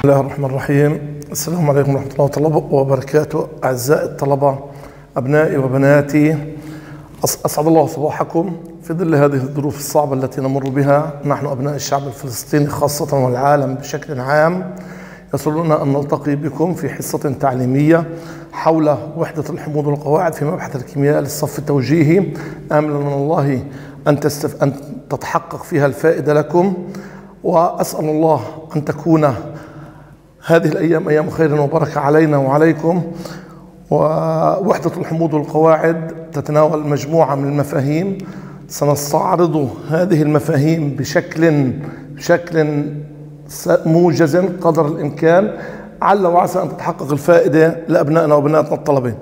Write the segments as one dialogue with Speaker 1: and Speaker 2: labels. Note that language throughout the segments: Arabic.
Speaker 1: بسم الله الرحمن الرحيم. السلام عليكم ورحمة الله وبركاته. أعزائي الطلبة أبنائي وبناتي أسعد الله صباحكم في ظل هذه الظروف الصعبة التي نمر بها. نحن أبناء الشعب الفلسطيني خاصة والعالم بشكل عام. يسرنا أن نلتقي بكم في حصة تعليمية حول وحدة الحموض والقواعد في مبحث الكيمياء للصف التوجيهي. آملا من الله أن, تستف... أن تتحقق فيها الفائدة لكم. وأسأل الله أن تكون هذه الأيام أيام خير وبركة علينا وعليكم. ووحدة الحموض والقواعد تتناول مجموعة من المفاهيم. سنستعرض هذه المفاهيم بشكل بشكل موجز قدر الإمكان. عل وعسى أن تتحقق الفائدة لأبنائنا وبناتنا الطلبة.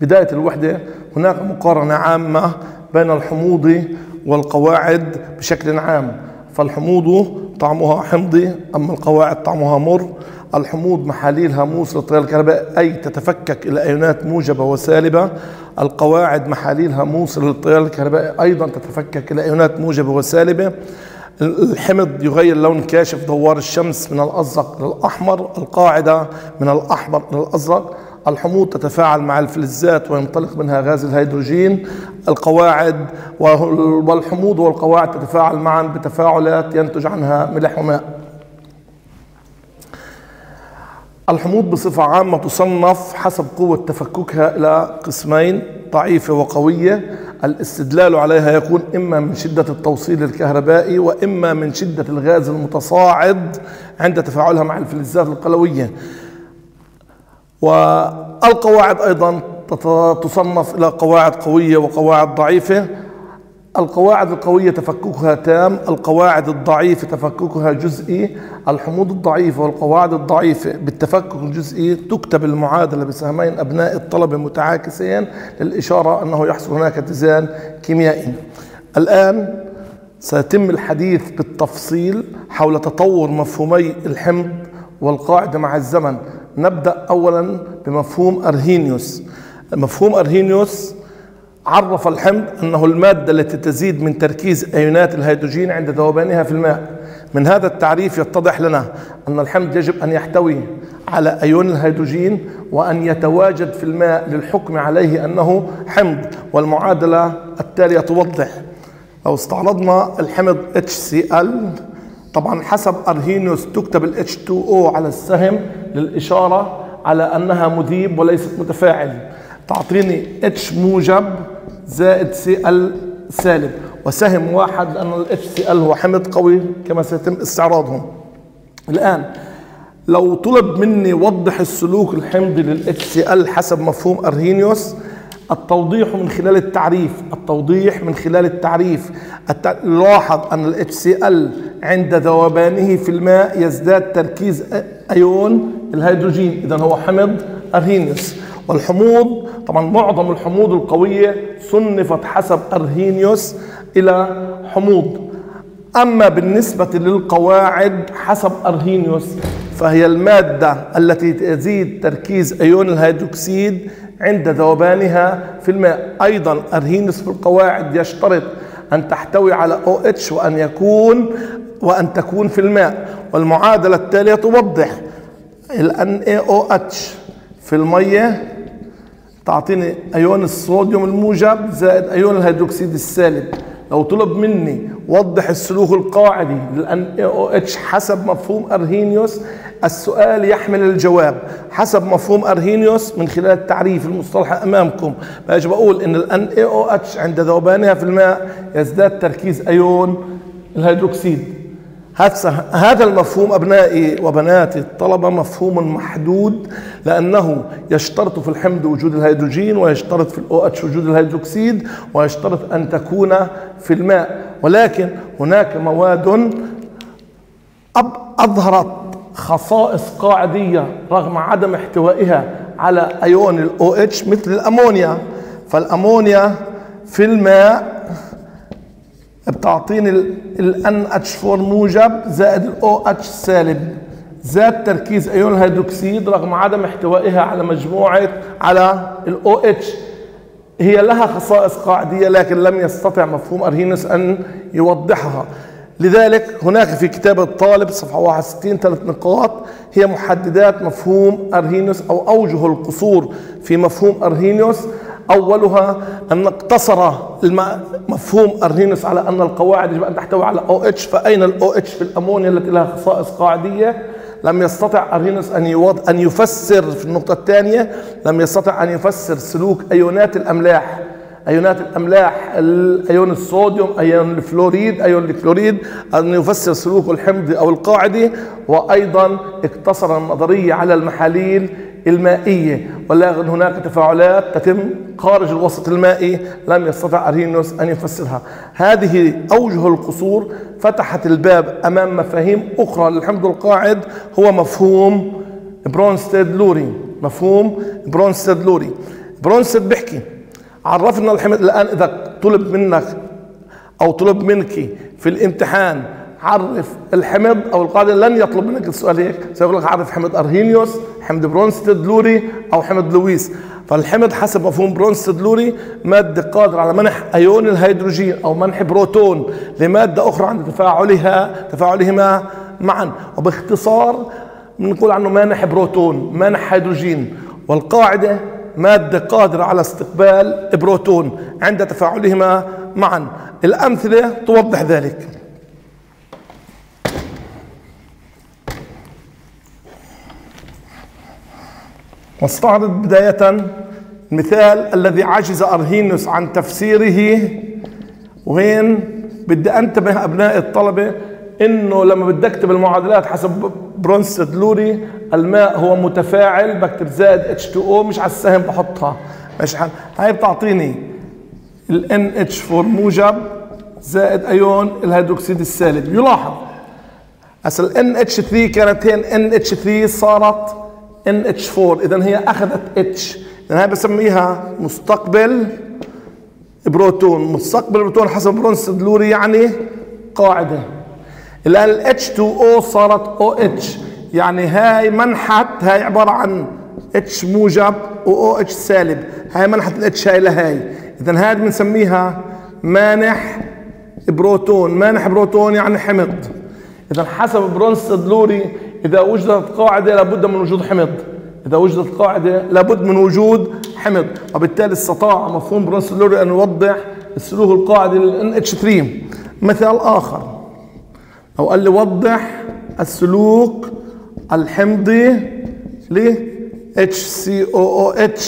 Speaker 1: بداية الوحدة هناك مقارنة عامة بين الحموض والقواعد بشكل عام. فالحموض طعمها حمضي أما القواعد طعمها مر. الحموض محاليلها موصل للتيار الكهربائي أي تتفكك إلى أيونات موجبة وسالبة. القواعد محاليلها موصل للتيار الكهربائي أيضا تتفكك إلى أيونات موجبة وسالبة. الحمض يغير لون كاشف دوار الشمس من الأزرق للأحمر. القاعدة من الأحمر إلى الأزرق. الحموض تتفاعل مع الفلزات وينطلق منها غاز الهيدروجين. القواعد والحموض والقواعد تتفاعل معا بتفاعلات ينتج عنها ملح وماء. الحموض بصفة عامة تصنف حسب قوة تفككها إلى قسمين ضعيفة وقوية. الاستدلال عليها يكون إما من شدة التوصيل الكهربائي وإما من شدة الغاز المتصاعد عند تفاعلها مع الفلزات القلوية. والقواعد أيضا تصنف إلى قواعد قوية وقواعد ضعيفة. القواعد القوية تفككها تام القواعد الضعيفة تفككها جزئي. الحموض الضعيفة والقواعد الضعيفة بالتفكك الجزئي تكتب المعادلة بسهمين أبناء الطلبة متعاكسين للإشارة أنه يحصل هناك اتزان كيميائي. الآن سيتم الحديث بالتفصيل حول تطور مفهومي الحمض والقاعدة مع الزمن. نبدأ أولا بمفهوم أرهينيوس. مفهوم أرهينيوس عرف الحمض أنه المادة التي تزيد من تركيز أيونات الهيدروجين عند ذوبانها في الماء. من هذا التعريف يتضح لنا أن الحمض يجب أن يحتوي على أيون الهيدروجين وأن يتواجد في الماء للحكم عليه أنه حمض والمعادلة التالية توضح. لو استعرضنا الحمض HCl طبعا حسب أرهينيوس تكتب ال H2O على السهم للإشارة على أنها مذيب وليست متفاعل. تعطيني H موجب زائد Cl سالب. وسهم واحد لأن ال هو حمض قوي كما سيتم استعراضهم. الآن لو طلب مني وضح السلوك الحمضي لل HCl حسب مفهوم أرهينيوس التوضيح من خلال التعريف التوضيح من خلال التعريف. لاحظ أن ال HCl عند ذوبانه في الماء يزداد تركيز أيون الهيدروجين إذا هو حمض أرهينيوس. والحموض طبعا معظم الحموض القوية صنفت حسب أرهينيوس إلى حموض. أما بالنسبة للقواعد حسب أرهينيوس فهي المادة التي تزيد تركيز أيون الهيدروكسيد عند ذوبانها في الماء. أيضا أرهينيوس في القواعد يشترط أن تحتوي على OH وأن يكون وأن تكون في الماء. والمعادلة التالية توضح ال NaOH في المية تعطيني أيون الصوديوم الموجب زائد أيون الهيدروكسيد السالب. لو طلب مني وضح السلوك القاعدي لل NaOH حسب مفهوم أرهينيوس السؤال يحمل الجواب حسب مفهوم أرهينيوس من خلال التعريف المصطلح أمامكم. يجب أقول أن ال NaOH عند ذوبانها في الماء يزداد تركيز أيون الهيدروكسيد. هذا المفهوم أبنائي وبناتي. الطلبة مفهوم محدود لأنه يشترط في الحمض وجود الهيدروجين ويشترط في ال OH وجود الهيدروكسيد ويشترط أن تكون في الماء. ولكن هناك مواد أظهرت خصائص قاعدية رغم عدم احتوائها على أيون ال OH مثل الأمونيا. فالأمونيا في الماء بتعطيني ال NH4 موجب زائد ال OH سالب زاد تركيز ايون الهيدروكسيد رغم عدم احتوائها على مجموعة على ال OH هي لها خصائص قاعدية لكن لم يستطع مفهوم أرهينوس أن يوضحها. لذلك هناك في كتاب الطالب صفحة 61 ثلاث نقاط هي محددات مفهوم أرهينيوس أو أوجه القصور في مفهوم أرهينيوس. أولها أن اقتصر مفهوم أرهينيوس على أن القواعد يجب أن تحتوي على OH فأين ال OH في الأمونيا التي لها خصائص قاعدية؟ لم يستطع أرهينوس أن يوض أن يفسر في النقطة الثانية لم يستطع أن يفسر سلوك أيونات الأملاح. أيونات الأملاح ايون الصوديوم أيون الفلوريد أيون الكلوريد أن يفسر سلوك الحمضي أو القاعدي وأيضا اقتصر النظرية على المحاليل المائية. ولكن هناك تفاعلات تتم خارج الوسط المائي. لم يستطع أرهينوس أن يفسرها. هذه أوجه القصور. فتحت الباب أمام مفاهيم أخرى للحمض القاعد. هو مفهوم برونستيد لوري. مفهوم برونستيد لوري. برونستيد بيحكي عرفنا الحمض الآن إذا طلب منك أو طلب منك في الامتحان عرف الحمض أو القاعده لن يطلب منك السؤال هيك. سيقول لك عرف حمض أرهينيوس حمض برونستد لوري أو حمض لويس. فالحمض حسب مفهوم برونستد لوري مادة قادرة على منح أيون الهيدروجين أو منح بروتون لمادة أخرى عند تفاعلها تفاعلهما معا. وباختصار بنقول عنه مانح بروتون مانح هيدروجين. والقاعدة مادة قادرة على استقبال بروتون عند تفاعلهما معا. الأمثلة توضح ذلك. واستعرض بداية المثال الذي عجز أرهينوس عن تفسيره. وين بدي أنتبه أبناء الطلبة إنه لما بدي أكتب المعادلات حسب برونستد لوري الماء هو متفاعل بكتب زائد H2O مش على السهم بحطها. مش حل هاي بتعطيني ال NH4 موجب زائد أيون الهيدروكسيد السالب. يلاحظ. ال NH3 كانت هين NH3 صارت NH4 اذا هي أخذت H. اذا هي بسميها مستقبل بروتون. مستقبل بروتون حسب برونستد لوري يعني قاعدة. الآن ال H2O صارت OH يعني هاي منحت هاي عبارة عن H موجب و OH سالب. هاي منحت ال H هاي لهاي اذا هاي بنسميها مانح بروتون. مانح بروتون يعني حمض. اذا حسب برونستد لوري إذا وجدت قاعدة لابد من وجود حمض. إذا وجدت قاعدة لابد من وجود حمض. وبالتالي استطاع مفهوم برونس لوري أن يوضح السلوك القاعدي لل NH3 مثال آخر. أو قال لي وضح السلوك الحمضي ل HCOOH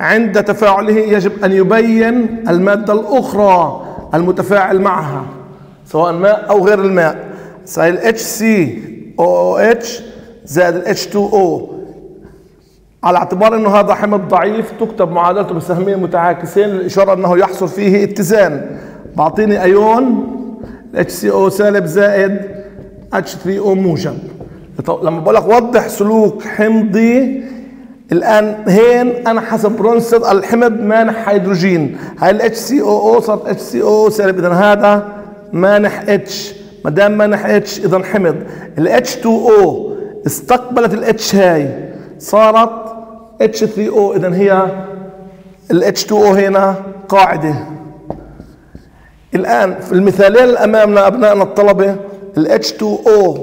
Speaker 1: عند تفاعله يجب أن يبين المادة الأخرى المتفاعل معها سواء ماء أو غير الماء. سائل HC OOH زائد ال H2O على اعتبار إنه هذا حمض ضعيف تكتب معادلته بسهمين متعاكسين للإشارة أنه يحصل فيه اتزان. بعطيني أيون HCO سالب زائد H3O موجب. لما بقول لك وضح سلوك حمضي الآن هين أنا حسب برونسد الحمض مانح هيدروجين. هاي ال HCOO صارت HCO سالب. اذا هذا مانح H. ما دام منح H اذا حمض. ال H2O استقبلت ال H هاي. صارت H3O اذا هي ال H2O هنا قاعدة. الآن في المثالين اللي امامنا أبنائنا الطلبة ال H2O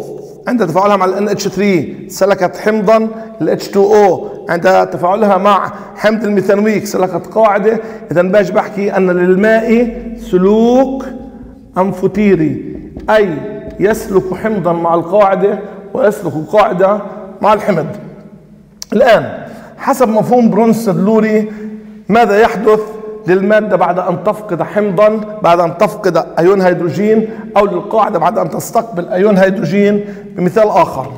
Speaker 1: عند تفاعلها مع ال NH3 سلكت حمضا ال H2O عند تفاعلها مع حمض الميثانويك سلكت قاعدة. اذا باجي بحكي أن للماء سلوك أنفوتيري أي يسلك حمضا مع القاعدة ويسلك قاعدة مع الحمض. الآن حسب مفهوم برونستد لوري ماذا يحدث؟ للمادة بعد أن تفقد حمضا بعد أن تفقد أيون هيدروجين أو للقاعدة بعد أن تستقبل أيون هيدروجين. بمثال آخر.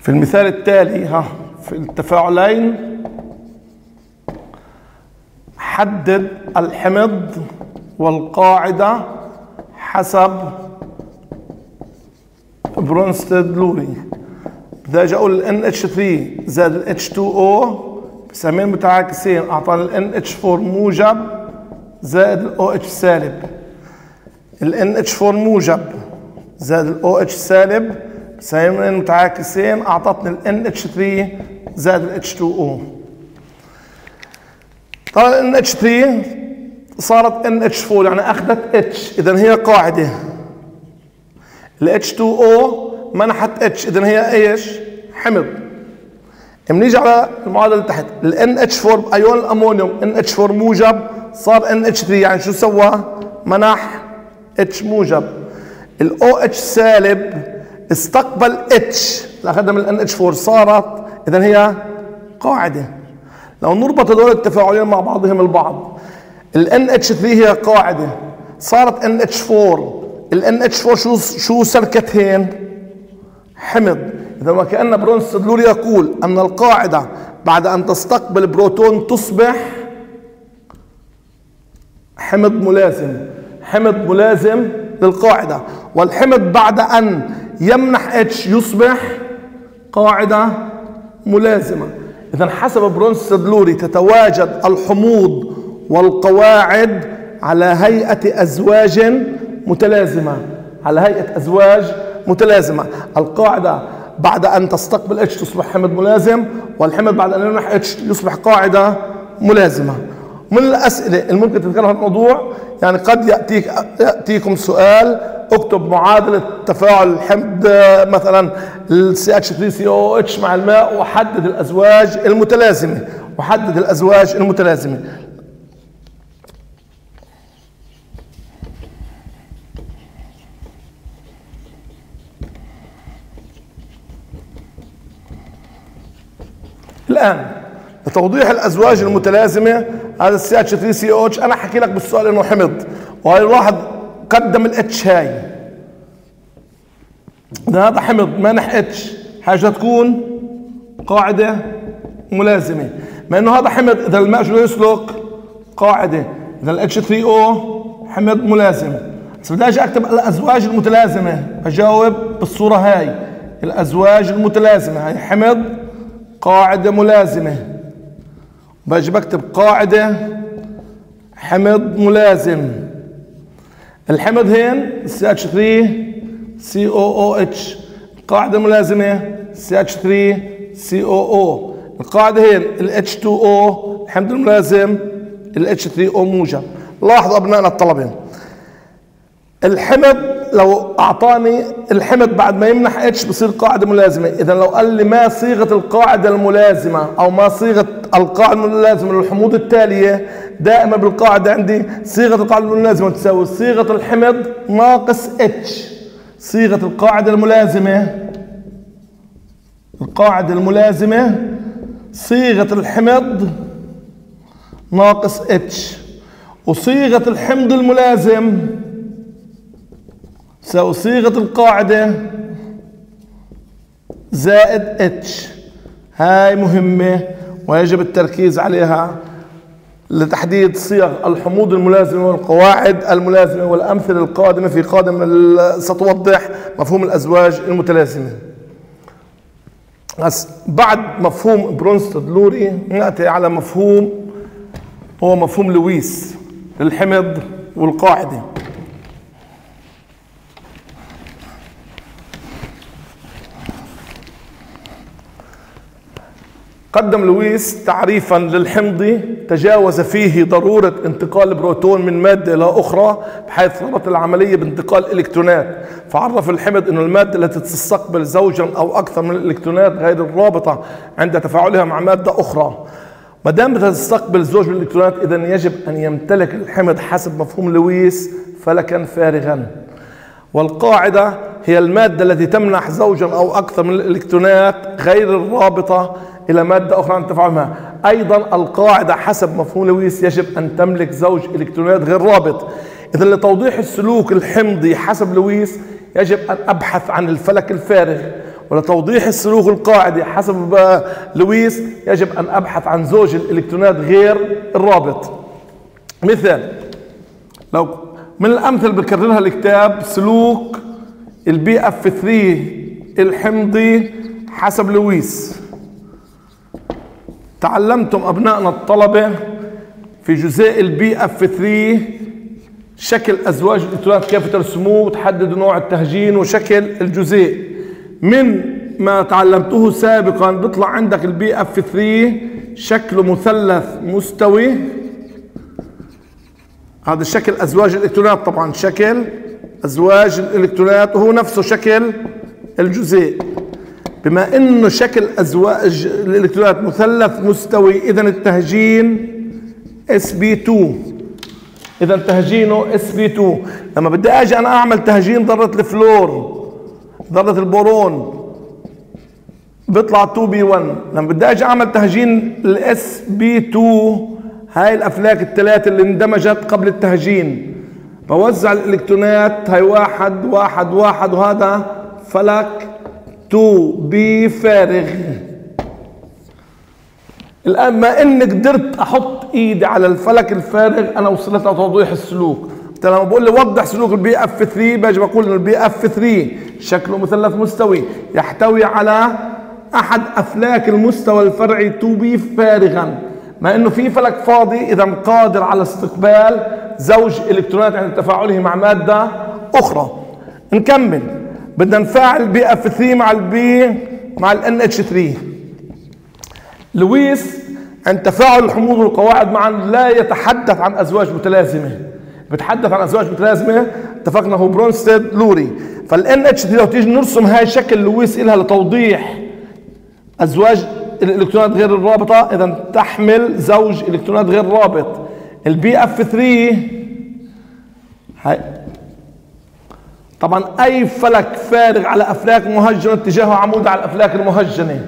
Speaker 1: في المثال التالي ها في التفاعلين حدد الحمض والقاعدة حسب برونستد لوري. بدي أجي أقول ال NH3 زائد ال H2O بسمين متعاكسين اعطاني ال NH4 موجب زائد ال OH سالب. ال NH4 موجب زائد ال OH سالب بسمين متعاكسين أعطتني ال NH3 زائد ال H2O طبعا ان إتش 3 صارت إن إتش 4 يعني أخذت إتش. اذا هي قاعدة. ال اتش 2 أو منحت اتش اذا هي إيش؟ حمض. بنيجي على المعادلة اللي تحت. ال NH4 ايون الامونيوم ان اتش 4 موجب. صار ان اتش 3 يعني شو سوى؟ منح اتش موجب. الاو اتش سالب. استقبل اتش اللي من الان اتش 4 صارت. اذا هي قاعدة. لو نربط هذول التفاعلين مع بعضهم البعض. ال NH3 هي قاعدة. صارت NH4 ال NH4 شو شو سلكت حمض. إذا وكأن برونستد لوري يقول أن القاعدة بعد أن تستقبل بروتون تصبح حمض ملازم. حمض ملازم للقاعدة. والحمض بعد أن يمنح H يصبح قاعدة ملازمة. إذا حسب برونستد لوري تتواجد الحموض والقواعد على هيئة أزواج متلازمة. على هيئة أزواج متلازمة. القاعدة بعد أن تستقبل H تصبح حمض ملازم والحمض بعد أن يمنح H يصبح قاعدة ملازمة. من الأسئلة اللي ممكن تتكلم عن الموضوع؟ يعني قد يأتيك يأتيكم سؤال اكتب معادلة تفاعل الحمض مثلا ال CH3COH مع الماء وحدد الأزواج المتلازمة. وحدد الأزواج المتلازمة. الآن. لتوضيح الأزواج المتلازمة هذا السي اتش 3 سي أو إتش. أنا حاكي لك بالسؤال إنه حمض. وهي الواحد قدم ال H هاي. هذا حمض مانح H. حاجة تكون قاعدة ملازمة. ما إنه هذا حمض إذا الماء شو يسلك قاعدة. إذا ال H3O حمض ملازم. بس بدي أجي أكتب الأزواج المتلازمة. اجاوب بالصورة هاي. الأزواج المتلازمة. هاي حمض قاعدة ملازمة. باجي بكتب قاعدة حمض ملازم. الحمض هين CH3 COOH القاعدة الملازمة CH3 COO القاعدة هين ال H2O الحمض الملازم ال H3O موجب. لاحظوا أبنائنا الطلبة. الحمض لو أعطاني الحمض بعد ما يمنح H بصير قاعدة ملازمة. اذا لو قال لي ما صيغة القاعدة الملازمة أو ما صيغة القاعدة الملازمة للحموض التالية دائما بالقاعدة عندي صيغة القاعدة الملازمة تساوي صيغة الحمض ناقص H صيغة القاعدة الملازمة القاعدة الملازمة صيغة الحمض ناقص H وصيغة الحمض الملازم تساوي صيغة القاعدة زائد H هاي مهمة ويجب التركيز عليها لتحديد صيغ الحموض الملازمة والقواعد الملازمة والأمثلة القادمة في قادم ستوضح مفهوم الأزواج المتلازمة. بعد مفهوم برونستد لوري نأتي على مفهوم هو مفهوم لويس للحمض والقاعدة. قدم لويس تعريفا للحمض تجاوز فيه ضرورة انتقال بروتون من مادة إلى أخرى بحيث ربط العملية بانتقال إلكترونات. فعرف الحمض أن المادة التي تستقبل زوجا أو أكثر من الإلكترونات غير الرابطة عند تفاعلها مع مادة أخرى. ما دام تستقبل زوج من الإلكترونات إذا يجب أن يمتلك الحمض حسب مفهوم لويس فلكا فارغا. والقاعدة هي المادة التي تمنح زوجا أو أكثر من الإلكترونات غير الرابطة إلى مادة أخرى عن تفاعل معها أيضا القاعدة حسب مفهوم لويس يجب أن تملك زوج إلكترونات غير رابط. إذا لتوضيح السلوك الحمضي حسب لويس يجب أن أبحث عن الفلك الفارغ. ولتوضيح السلوك القاعدي حسب لويس يجب أن أبحث عن زوج الإلكترونات غير الرابط. مثال لو من الأمثلة اللي بكررها الكتاب سلوك ال BF3 الحمضي حسب لويس. تعلمتم أبنائنا الطلبة في جزيء ال BF3 شكل أزواج الإلكترونات كيف ترسموه وتحددوا نوع التهجين وشكل الجزيء. من ما تعلمته سابقا بيطلع عندك ال BF3 شكله مثلث مستوي. هذا شكل أزواج الالكترونات طبعا شكل أزواج الإلكترونات وهو نفسه شكل الجزيء. بما إنه شكل أزواج الإلكترونات مثلث مستوي اذا التهجين إس بي 2 اذا تهجينه إس بي 2 لما بدي آجي أنا أعمل تهجين ذرة الفلور ذرة البورون بيطلع 2p1 لما بدي آجي أعمل تهجين ال sp2 هاي الأفلاك الثلاثه اللي اندمجت قبل التهجين. بوزع الإلكترونات هاي واحد واحد واحد وهذا فلك. 2p فارغ. الآن ما اني قدرت أحط إيدي على الفلك الفارغ أنا وصلت لتوضيح السلوك. انت لما بقول لي وضح سلوك ال BF3 باجي بقول أن ال BF3 شكله مثلث مستوي يحتوي على أحد أفلاك المستوى الفرعي 2p فارغا. ما إنه في فلك فاضي إذا قادر على استقبال زوج إلكترونات عند تفاعله مع مادة أخرى. نكمل. بدنا نفاعل ال BF3 مع ال B مع ال NH3 لويس عند تفاعل الحموض والقواعد معا لا يتحدث عن أزواج متلازمة. بتحدث عن أزواج متلازمة؟ اتفقنا هو برونستد لوري. فال NH3 لو تيجي نرسم هاي شكل لويس لها لتوضيح أزواج الإلكترونات غير الرابطة اذا تحمل زوج إلكترونات غير رابط. ال BF3 هاي طبعا أي فلك فارغ على أفلاك مهجنه اتجاهه عمود على الأفلاك المهجنة.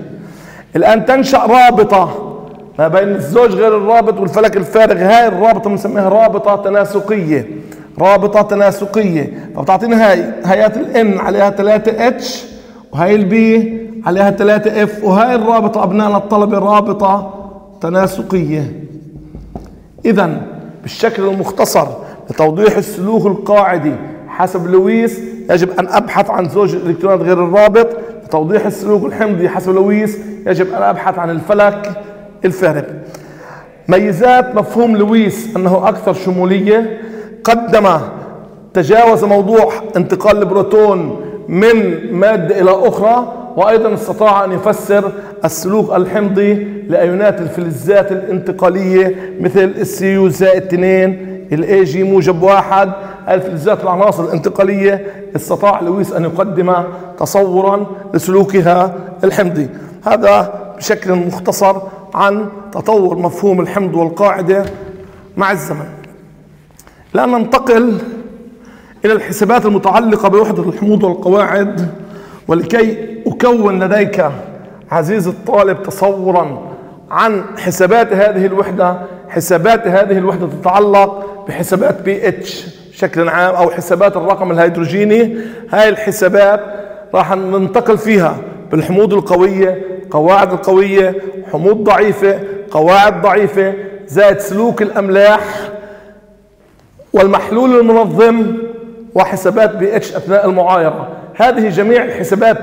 Speaker 1: الآن تنشأ رابطة ما بين الزوج غير الرابط والفلك الفارغ. هاي الرابطة بنسميها رابطة تناسقية. رابطة تناسقية. فبتعطينا هاي هيات ال N عليها 3 H وهاي ال B عليها 3 F وهاي الرابطة أبنائنا الطلبة رابطة تناسقية. اذا بالشكل المختصر لتوضيح السلوك القاعدي حسب لويس يجب أن أبحث عن زوج الالكترونات غير الرابط لتوضيح السلوك الحمضي حسب لويس يجب أن أبحث عن الفلك الفارغ. ميزات مفهوم لويس أنه أكثر شمولية. قدم تجاوز موضوع انتقال البروتون من مادة إلى أخرى وأيضا استطاع أن يفسر السلوك الحمضي لأيونات الفلزات الانتقالية مثل السيو زائد 2 الاي جي موجب واحد الفلزات العناصر الانتقالية استطاع لويس أن يقدم تصورا لسلوكها الحمضي هذا بشكل مختصر عن تطور مفهوم الحمض والقاعدة مع الزمن. الآن ننتقل إلى الحسابات المتعلقة بوحدة الحموض والقواعد ولكي أكون لديك عزيزي الطالب تصورا عن حسابات هذه الوحدة حسابات هذه الوحدة تتعلق بحسابات بي اتش بشكل عام أو حسابات الرقم الهيدروجيني هاي الحسابات راح ننتقل فيها بالحموض القوية قواعد القوية حموض ضعيفة قواعد ضعيفة زائد سلوك الأملاح والمحلول المنظم وحسابات بي إتش أثناء المعايرة. هذه جميع الحسابات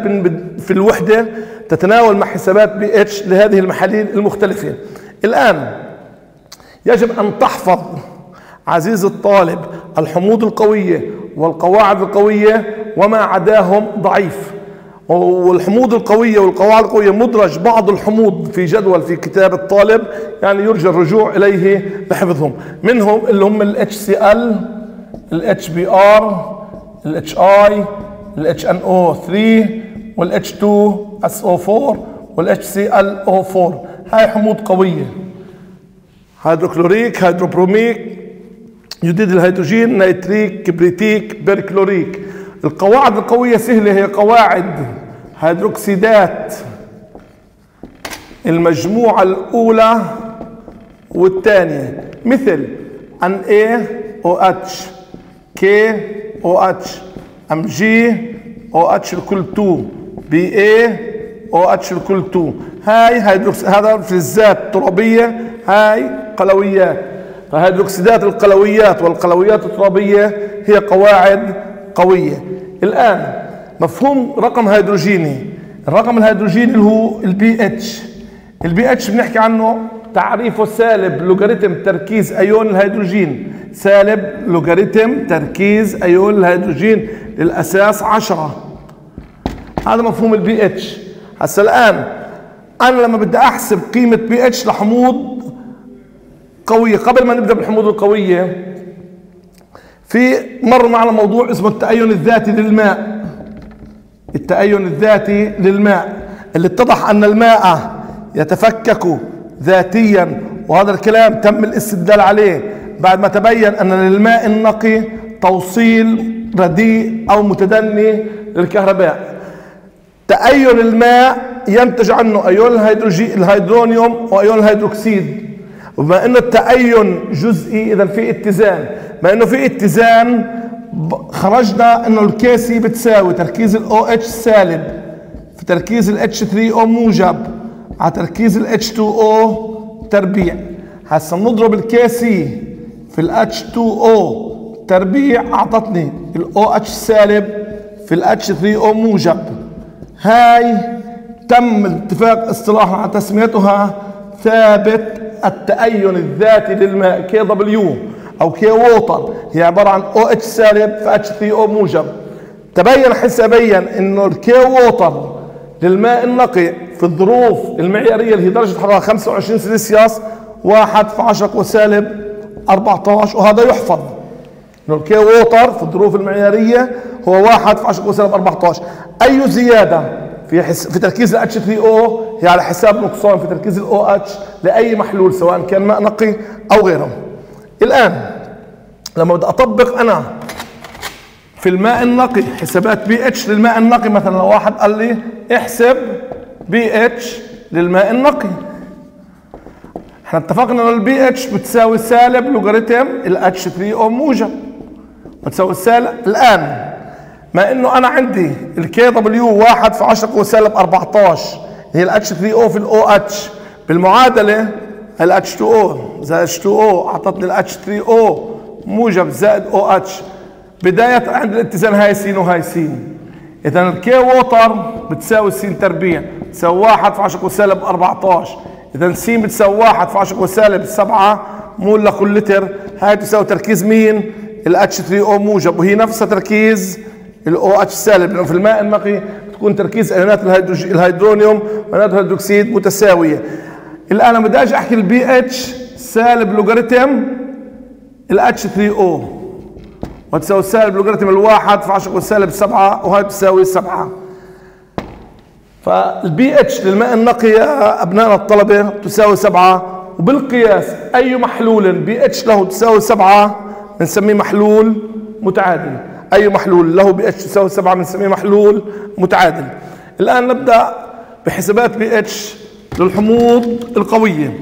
Speaker 1: في الوحدة تتناول مع حسابات بي إتش لهذه المحاليل المختلفة. الآن يجب أن تحفظ عزيز الطالب الحموض القوية والقواعد القوية وما عداهم ضعيف. والحموض القوية والقواعد القوية مدرج بعض الحموض في جدول في كتاب الطالب يعني يرجى الرجوع إليه لحفظهم منهم اللي هم ال HCl ال HBr ال HI ال HNO3 وال H2SO4 وال HClO4 هاي حموض قوية. هيدروكلوريك هيدروبروميك يوديد الهيدروجين نيتريك كبريتيك بيركلوريك القواعد القوية سهلة هي قواعد هيدروكسيدات. المجموعة الأولى والثانية. مثل أن A أو اتش كي أو اتش أم جي أو اتش الكل 2 بي اي أو اتش الكل 2 هاي هيدروكسيدات فلزات ترابية هاي قلويات فهيدروكسيدات القلويات والقلويات الترابية هي قواعد قوية. الآن مفهوم رقم هيدروجيني. الرقم الهيدروجيني اللي هو البي اتش البي اتش بنحكي عنه تعريفه سالب لوغاريتم تركيز أيون الهيدروجين. سالب لوغاريتم تركيز أيون الهيدروجين للأساس 10 هذا مفهوم البي اتش هسا الآن أنا لما بدي أحسب قيمة بي اتش لحموض قوية. قبل ما نبدأ بالحموض القوية في مر معنا موضوع اسمه التأين الذاتي للماء. التأين الذاتي للماء. اللي اتضح أن الماء يتفكك ذاتيا وهذا الكلام تم الاستدلال عليه بعد ما تبين أن للماء النقي توصيل رديء أو متدني للكهرباء. تأين الماء ينتج عنه أيون الهيدروجي الهيدرونيوم وأيون الهيدروكسيد. وبما إنه التأين جزئي إذا في اتزان بما إنه في اتزان خرجنا إنه ال Kc بتساوي تركيز ال OH سالب في تركيز ال H3O موجب على تركيز ال H2O تربيع. هسا نضرب ال Kc في ال H2O تربيع أعطتني ال OH سالب في ال H3O موجب. هاي تم الاتفاق اصطلاحا على تسميتها ثابت التأين الذاتي للماء كي دبليو أو K water هي عبارة عن أو اتش سالب في اتش 3 أو موجب. تبين حسابيا انه ال K water للماء النقي في الظروف المعيارية اللي هي درجة حرارة 25 سلسيوس 1 في 10 قوة سالب 14 وهذا يحفظ. إنه ال K water في الظروف المعيارية هو 1 في 10 قوة سالب 14 أي زيادة؟ في حس... في تركيز ال H3O هي على حساب نقصان في تركيز ال OH لأي محلول سواء كان ماء نقي أو غيره الآن لما بدي أطبق أنا في الماء النقي حسابات بي اتش للماء النقي مثلا لو واحد قال لي احسب بي اتش للماء النقي. إحنا اتفقنا إن البي اتش بتساوي سالب لوغاريتم ال H3O موجب. بتساوي سالب الآن. ما إنه أنا عندي الكي دبليو 1 في 10 قوه سالب 14 هي الاتش 3 أو في الاو إتش. بالمعادلة الاتش 2 أو زائد إتش 2 أو أعطتني الاتش 3 أو موجب زائد أو إتش. بداية عند الاتزان هاي سين وهاي سين. اذا ال K water بتساوي سين تربيع بتساوي 1 في 10 قوه سالب 14 اذا س بتساوي 1 في 10 قوه سالب 7 مول لكل لتر. هاي تساوي تركيز مين؟ ال H3O موجب وهي نفسها تركيز ال OH سالب لأنه في الماء النقي بتكون تركيز ايونات الهيدرونيوم وايونات الهيدروكسيد متساوية. الآن لما بدي أجي أحكي البي اتش سالب لوغاريتم الاتش 3 أو وتساوي سالب لوغاريتم الواحد في 10 سالب 7 وهي تساوي 7 فالبي اتش للماء النقي يا ابنائنا الطلبة تساوي 7 وبالقياس أي محلول بي اتش له تساوي 7 بنسميه محلول متعادل. أي محلول له بي اتش تساوي 7 بنسميه محلول متعادل. الآن نبدأ بحسابات بي اتش للحموض القوية.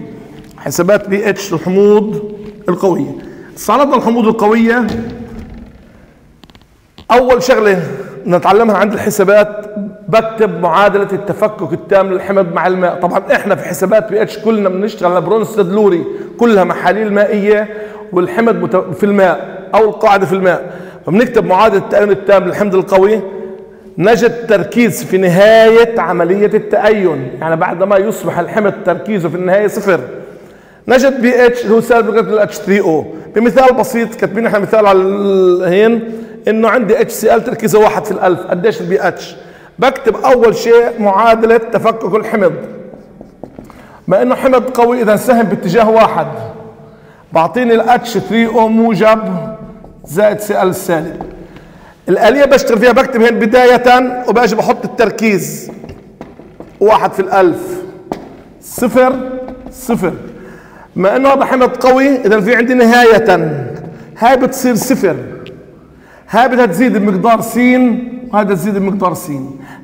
Speaker 1: حسابات بي اتش للحموض القوية. صعدنا الحموض القوية. أول شغلة نتعلمها عند الحسابات بكتب معادلة التفكك التام للحمض مع الماء. طبعا إحنا في حسابات بي اتش كلنا بنشتغل على برونستد لوري كلها محاليل مائية والحمض في الماء أو القاعدة في الماء. فبنكتب معادلة التأين التام للحمض القوي نجد تركيز في نهاية عملية التأين. يعني بعد ما يصبح الحمض تركيزه في النهاية صفر. نجد بي اتش هو سالب الاتش 3 أو بمثال بسيط كاتبين إحنا مثال على الهين إنه عندي اتش سي ال تركيزه واحد في الألف. قديش البي اتش بكتب أول شيء معادلة تفكك الحمض. ما إنه حمض قوي إذا سهم باتجاه واحد. بعطيني الاتش 3 أو موجب زائد سي ال سالب الآلية بشتغل فيها بكتب هنا بداية وباجي بحط التركيز. واحد في الألف. صفر صفر. ما أنه هذا حمض قوي إذا في عندي نهاية. هاي بتصير صفر. هاي بدها تزيد بمقدار س وهذا تزيد بمقدار س.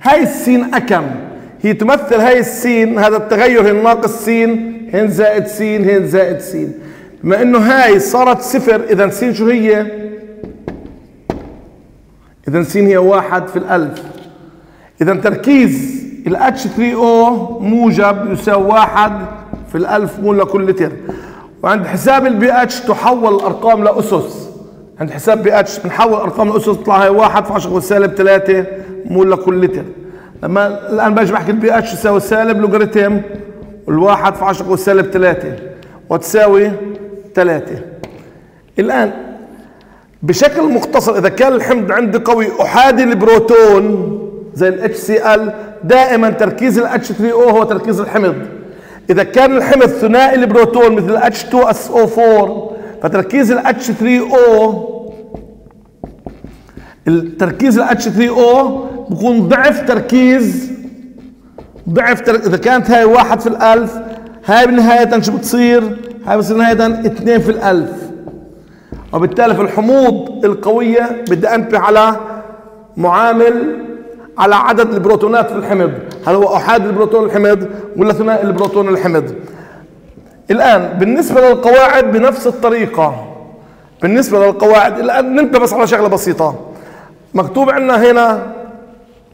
Speaker 1: هاي السين أكم؟ هي تمثل هاي السين هذا التغير هن ناقص س هن زائد س هن زائد س. بما أنه هاي صارت صفر إذا س شو هي؟ اذا س هي واحد في الألف. اذا تركيز ال H3O موجب يساوي واحد في الألف مول لكل لتر وعند حساب البي اتش تحول الأرقام لأسس. عند حساب بي اتش بنحول الأرقام لأسس تطلع هي واحد في 10 سالب 3 مول لكل لتر لما الآن باجي بحكي البي اتش يساوي سالب لوغاريتم والواحد في 10 سالب 3 وتساوي 3 الآن بشكل مختصر إذا كان الحمض عندي قوي أحادي البروتون زي الاتش سي ال دائما تركيز الاتش 3 أو هو تركيز الحمض إذا كان الحمض ثنائي البروتون مثل الاتش 2 اس أو 4 فتركيز الاتش 3 أو التركيز ال H3O بكون ضعف تركيز ضعف تر... إذا كانت هاي واحد في الألف هاي بالنهاية شو بتصير؟ هاي بتصير نهاية اثنين في الألف وبالتالي في الحموض القوية بدي انتبه على معامل على عدد البروتونات في الحمض. هل هو احادي البروتون الحمض ولا ثنائي البروتون الحمض؟ الآن بالنسبة للقواعد بنفس الطريقة بالنسبة للقواعد الان ننتبه بس على شغلة بسيطة. مكتوب عندنا هنا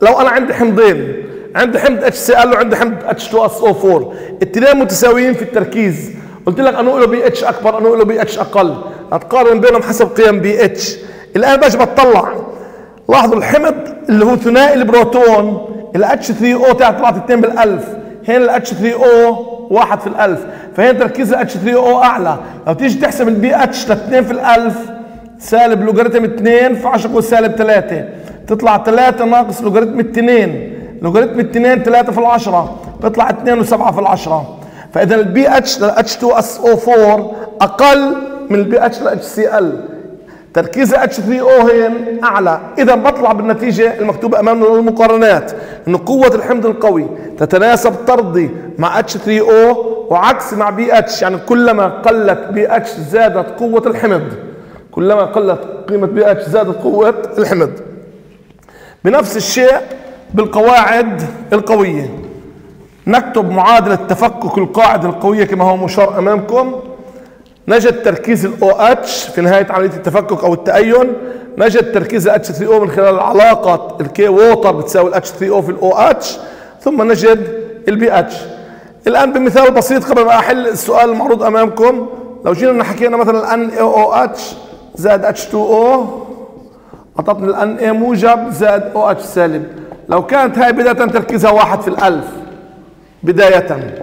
Speaker 1: لو أنا عندي حمضين عندي حمض ال وعندي حمض اتش 2 اس أو 4 الاثنين متساويين في التركيز. قلت لك أنه له بي اتش أكبر أنه له بي اتش أقل. هتقارن بينهم حسب قيم بي إتش. الآن باجي بطلع لاحظوا الحمض اللي هو ثنائي البروتون. ال H3O تاعت طلعت 2 بالألف. هنا ال H3O واحد في الألف. فهنا تركيز ال H3O أعلى. لو تيجي تحسب البي اتش ل 2 في الألف سالب لوغاريتم 2 في 10 سالب 3 تطلع 3 ناقص لوغاريتم 2 لوغاريتم 2 3 في العشرة. بيطلع 2 و7 في العشرة. فإذا البي اتش لل اتش 2 اس أو 4 أقل من البي اتش لل اتش سي ال تركيز اتش 3 أو هين أعلى. إذا بطلع بالنتيجة المكتوبة امامنا للمقارنات إنه قوة الحمض القوي تتناسب طردي مع اتش 3 أو وعكس مع بي إتش. يعني كلما قلت بي إتش زادت قوة الحمض. كلما قلت قيمة بي إتش زادت قوة الحمض. بنفس الشيء بالقواعد القوية. نكتب معادلة تفكك القاعدة القوية كما هو مشار أمامكم. نجد تركيز ال OH في نهاية عملية التفكك أو التأين. نجد تركيز 3O من خلال علاقة ال K water بتساوي 3O في ال OH ثم نجد ال pH الآن بمثال بسيط قبل ما أحل السؤال المعروض أمامكم. لو جينا حكينا مثلا اتش زائد اتش 2 أو اعطتني الان اي موجب زائد أو اتش سالب لو كانت هاي بداية تركيزها واحد في الألف بداية.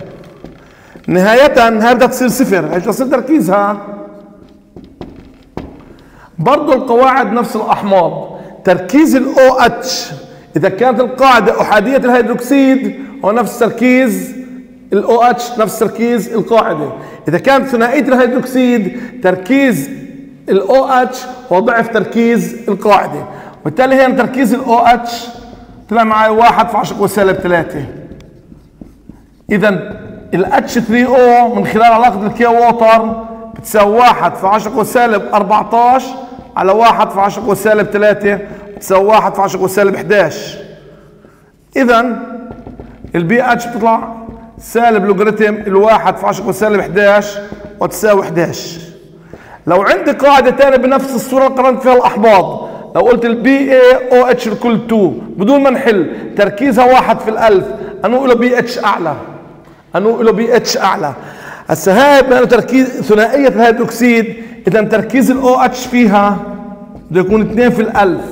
Speaker 1: نهاية هاي بدها تصير صفر. إيش تصير تركيزها برضو القواعد نفس الأحماض. تركيز ال OH إذا كانت القاعدة أحادية الهيدروكسيد هو نفس تركيز ال OH نفس تركيز القاعدة. إذا كانت ثنائية الهيدروكسيد تركيز ال OH هو ضعف تركيز القاعدة. وبالتالي هنا تركيز ال OH طلع معي واحد في 10 سالب 3 إذا ال H3O من خلال علاقة ال K water بتساوي 1 في 10 سالب 14 على 1 في 10 سالب 3 بتساوي 1 في 10 سالب 11 إذا البي اتش بتطلع سالب لوغاريتم الواحد في 10 سالب 11 وتساوي 11 لو عندي قاعدة ثانية بنفس الصورة اللي فيها الأحماض لو قلت البي اي أو إتش الكل 2 بدون ما نحل تركيزها واحد في الألف أنو له بي إتش أعلى. أنه له بي اتش أعلى. هسه هاي بما تركيز ثنائية الهيدروكسيد إذا تركيز ال OH فيها بده يكون 2 في الألف.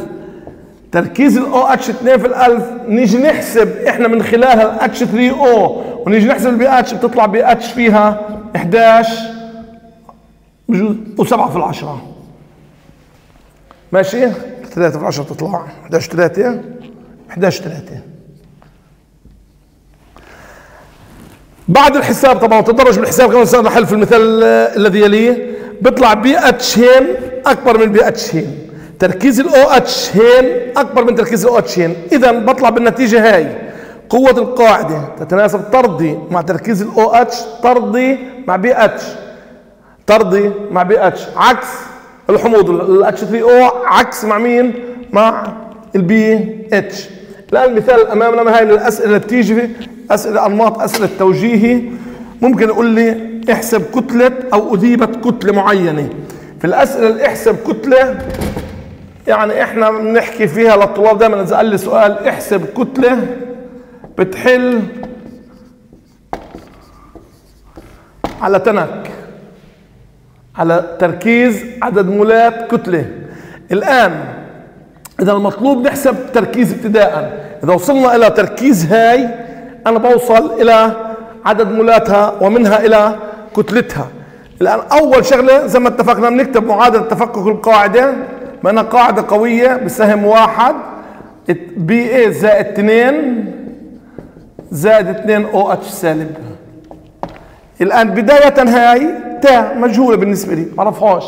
Speaker 1: تركيز ال OH 2 في الألف نيجي نحسب إحنا من خلالها ال H3O ونيجي نحسب البي اتش بتطلع بي اتش فيها 11 بجوز و7 في العشرة. ماشي؟ 3 في العشرة تطلع 11 3 11 3 بعد الحساب طبعا تدرج بالحساب كما سنحل في المثال الذي يليه. بيطلع بي اتش هين أكبر من بي اتش هين تركيز الاو اتش هين أكبر من تركيز الاو اتش هين اذا بطلع بالنتيجة هاي. قوة القاعدة تتناسب طردي مع تركيز الاو اتش طردي مع بي اتش طردي مع بي اتش عكس الحموض ال H3O عكس مع مين؟ مع البي اتش الان المثال أمامنا هاي الاسئله اللي بتيجي اسئله أنماط أسئلة توجيهي. ممكن يقول لي احسب كتلة أو اذيبه كتلة معينة. في الأسئلة اللي احسب كتلة يعني إحنا بنحكي فيها للطلاب دائما إذا قال لي سؤال احسب كتلة بتحل على تنك على تركيز عدد مولات كتلة. الآن إذا المطلوب نحسب تركيز ابتداء إذا وصلنا إلى تركيز هاي أنا بوصل إلى عدد مولاتها ومنها إلى كتلتها. الآن أول شغلة زي ما اتفقنا بنكتب معادلة تفكك القاعدة. بانها قاعدة قوية بسهم واحد. بي اي زائد 2 زائد 2 أو اتش سالب. الآن بداية هاي تاء مجهولة بالنسبة لي. ما بعرفهاش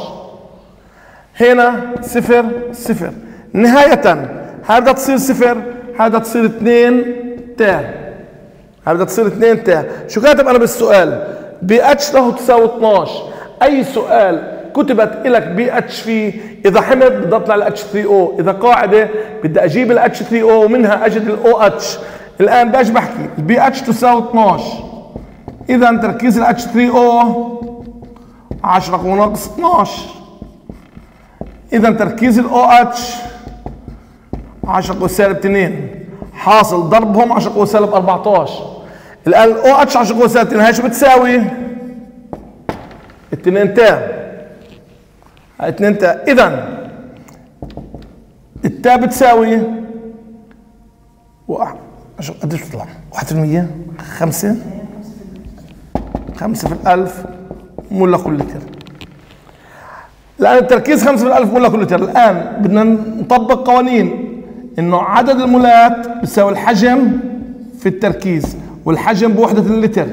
Speaker 1: هنا صفر صفر. نهاية. هذا تصير صفر هذا تصير اثنين تا هذا تصير اثنين تا؟ شو كاتب أنا بالسؤال؟ بي اتش له تساوي 12 أي سؤال كتبت لك بي اتش فيه إذا حمض بدي أطلع ال H3O إذا قاعدة بدي أجيب ال H3O ومنها أجد ال OH الآن باجي بحكي. البي اتش تساوي 12 إذا تركيز ال H3O 10 وناقص 12 إذا تركيز ال OH 10 قوة سالب 2 حاصل ضربهم 10 قوة سالب 14 الآن ال OH 10 قوة سالب 2 هاي شو بتساوي؟ 2 تا 2 تا اذا التا بتساوي واحد قديش بتطلع؟ 1% 5 5 في الألف مول لكل لتر. الآن التركيز 5 في الألف مول لكل لتر. الآن بدنا نطبق قوانين إنه عدد المولات بيساوي الحجم في التركيز. والحجم بوحدة اللتر.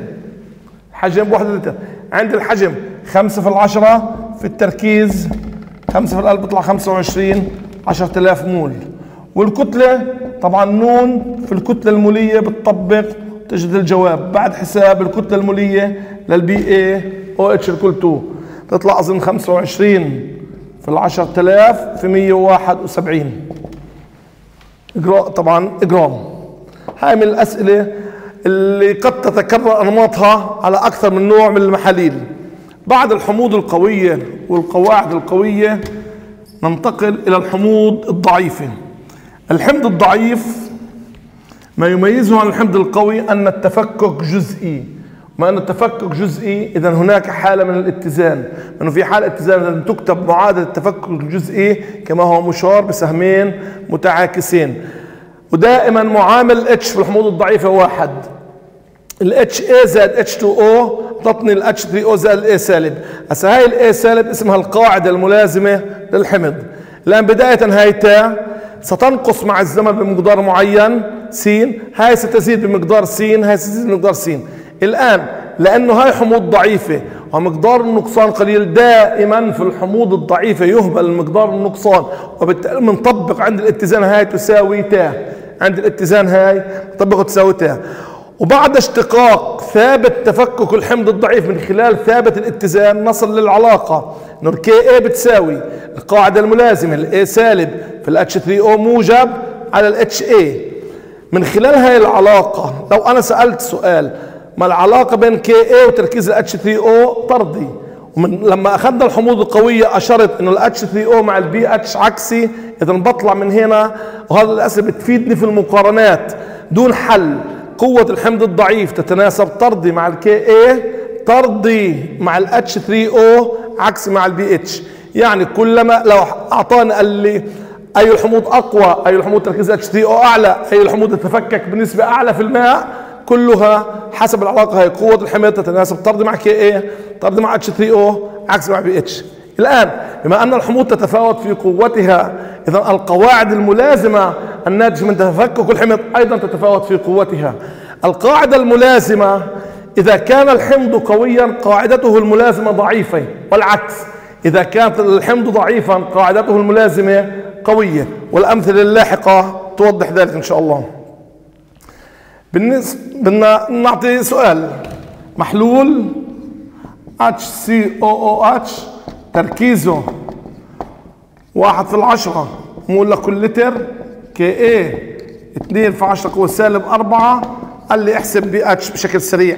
Speaker 1: حجم بوحدة اللتر. عند الحجم 5 في العشرة في التركيز 5 في الألف بيطلع 25 10000 مول. والكتلة طبعا نون في الكتلة المولية بتطبق تجد الجواب. بعد حساب الكتلة المولية للبي اي أو إتش الكل 2 تطلع أظن 25 في ال 10000 في 171 طبعا جرام. هاي من الأسئلة اللي قد تتكرر أنماطها على أكثر من نوع من المحاليل. بعد الحموض القوية والقواعد القوية ننتقل إلى الحموض الضعيفة الحمض الضعيف ما يميزه عن الحمض القوي أن التفكك جزئي. ما أن التفكك جزئي إذا هناك حالة من الاتزان. أنه في حالة اتزان إذا تكتب معادلة التفكك الجزئي كما هو مشار بسهمين متعاكسين. ودائما معامل الاتش في الحموض الضعيفة واحد. ال HA زائد H2O تعطني ال H3O زائد ال A سالب. هسه هاي ال A سالب اسمها القاعدة الملازمة للحمض. الآن بداية هاي تا ستنقص مع الزمن بمقدار معين س هاي ستزيد بمقدار س هاي ستزيد بمقدار س الآن لأنه هاي حموض ضعيفة ومقدار النقصان قليل دائما في الحموض الضعيفة يهمل مقدار النقصان وبالتالي بنطبق عند الاتزان هاي تساوي تا. عند الاتزان هاي طبقه تساوي تا. وبعد اشتقاق ثابت تفكك الحمض الضعيف من خلال ثابت الاتزان نصل للعلاقة. انه ال Ka بتساوي؟ القاعدة الملازمة ال A سالب في ال H3O موجب على ال HA من خلال هاي العلاقة لو أنا سألت سؤال ما العلاقة بين Ka وتركيز ال H3O طردي؟ ومن لما أخذنا الحموض القوية أشرت إنه ال H3O مع البي اتش عكسي إذا بطلع من هنا وهذا الاسئلة بتفيدني في المقارنات. دون حل قوة الحمض الضعيف تتناسب طردي مع ال Ka طردي مع ال H3O عكسي مع البي اتش يعني كلما لو اعطاني قال لي أي الحموض أقوى أي الحموض تركيز H3O أعلى أي الحموض تتفكك بنسبة أعلى في الماء كلها حسب العلاقة هي قوة الحمض تتناسب طردي مع Ka طردي مع H3O عكسي مع بي اتش الآن بما أن الحموض تتفاوت في قوتها إذا القواعد الملازمة الناتجة من تفكك الحمض أيضا تتفاوت في قوتها. القاعدة الملازمة إذا كان الحمض قويا قاعدته الملازمة ضعيفة والعكس إذا كانت الحمض ضعيفا قاعدته الملازمة قوية. والأمثلة اللاحقة توضح ذلك إن شاء الله. بالنسبة بدنا نعطي سؤال. محلول HCOOH تركيزه. واحد في العشرة. مول لكل لتر. Ka اثنين في عشرة قوة سالب أربعة. قال لي احسب بي اتش بشكل سريع.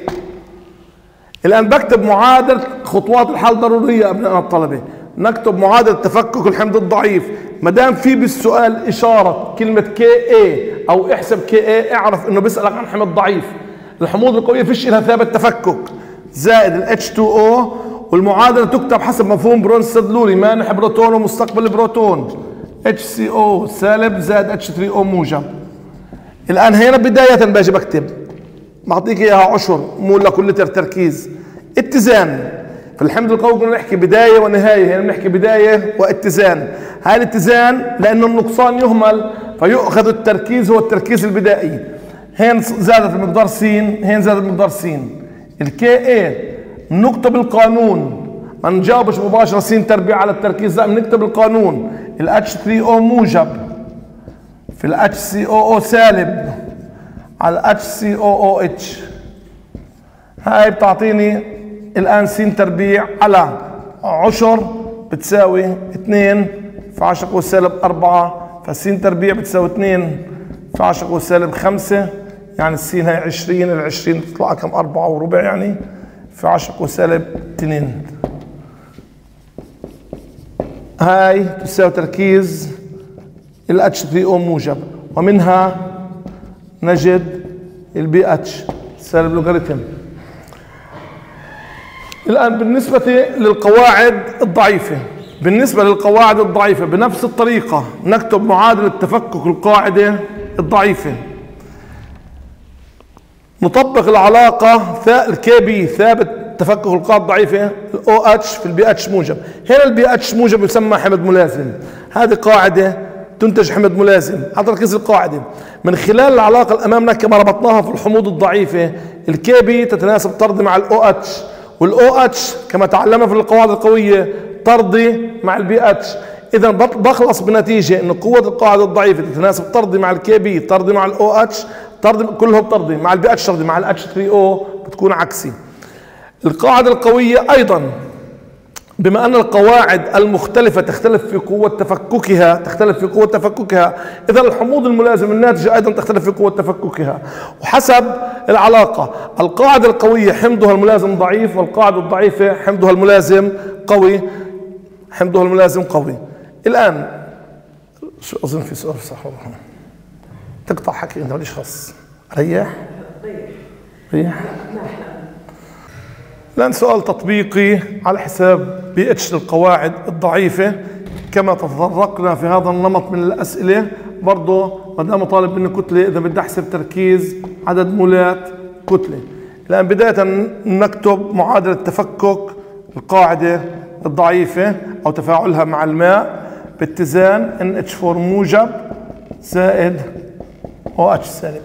Speaker 1: الآن بكتب معادلة خطوات الحل ضرورية أبناء الطلبة. نكتب معادلة تفكك الحمض الضعيف. ما دام في بالسؤال إشارة كلمة Ka أو احسب Ka اعرف إنه بيسألك عن حمض ضعيف. الحموض القوية فيش لها ثابت تفكك. زائد ال H2O والمعادلة تكتب حسب مفهوم برونستد لوري مانح بروتون ومستقبل بروتون HCO سالب زائد H3O موجب. الآن هنا بداية باجي بكتب. بعطيك إياها عشر مول لكل لتر تركيز. اتزان. في الحمض القوي كنا نحكي بداية ونهاية هنا بنحكي بداية واتزان. هاي الاتزان لأنه النقصان يهمل فيؤخذ التركيز هو التركيز البدائي. هين زادت المقدار س هين زادت المقدار س ال Ka نكتب القانون. ما نجاوبش مباشرة س تربيع على التركيز. لا بنكتب القانون. ال H3O موجب. في ال HCOO سالب. على ال HCOOH هاي بتعطيني الآن س تربيع على عشر بتساوي 2 في 10 قوة سالب 4 فس تربيع بتساوي 2 في 10 قوة سالب 5 يعني السين هاي 20 ال 20 بتطلع كم؟ 4 وربع يعني. في 10 قوة سالب 2 هاي تساوي تركيز ال H3O موجب ومنها نجد البي اتش سالب لوغاريتم. الآن بالنسبة للقواعد الضعيفة بالنسبة للقواعد الضعيفة بنفس الطريقة نكتب معادلة تفكك القاعدة الضعيفة. نطبق العلاقة ال Kb ثابت تفكك القاعدة الضعيفة الأو إتش في البي إتش موجب. هنا البي إتش موجب يسمى حمض ملازم. هذه قاعدة تنتج حمض ملازم. هذا تركيز القاعدة. من خلال العلاقة اللي أمامنا كما ربطناها في الحموض الضعيفة ال Kb تتناسب طردي مع الأو إتش. والأو إتش كما تعلمنا في القواعد القوية طردي مع البي إتش. اذا بخلص بنتيجة انه قوة القاعدة الضعيفة تتناسب طردي مع ال Kb طردي مع ال OH. طردي كلهم طردي مع البي إتش طردي مع الاتش 3 أو بتكون عكسي. القاعدة القوية أيضا بما أن القواعد المختلفة تختلف في قوة تفككها تختلف في قوة تفككها إذا الحموض الملازم الناتجة أيضا تختلف في قوة تفككها. وحسب العلاقة القاعدة القوية حمضها الملازم ضعيف والقاعدة الضعيفة حمضها الملازم قوي. حمضها الملازم قوي. الآن شو أظن في سؤال صح تقطع حكي أنت ماليش خص ريح. ريح. الآن سؤال تطبيقي على حساب بي اتش القواعد الضعيفة. كما تطرقنا في هذا النمط من الأسئلة برضه ما دام طالب مني كتلة إذا بدي أحسب تركيز عدد مولات كتلة. الآن بداية نكتب معادلة تفكك القاعدة الضعيفة أو تفاعلها مع الماء باتزان NH4 موجب زائد OH سالب.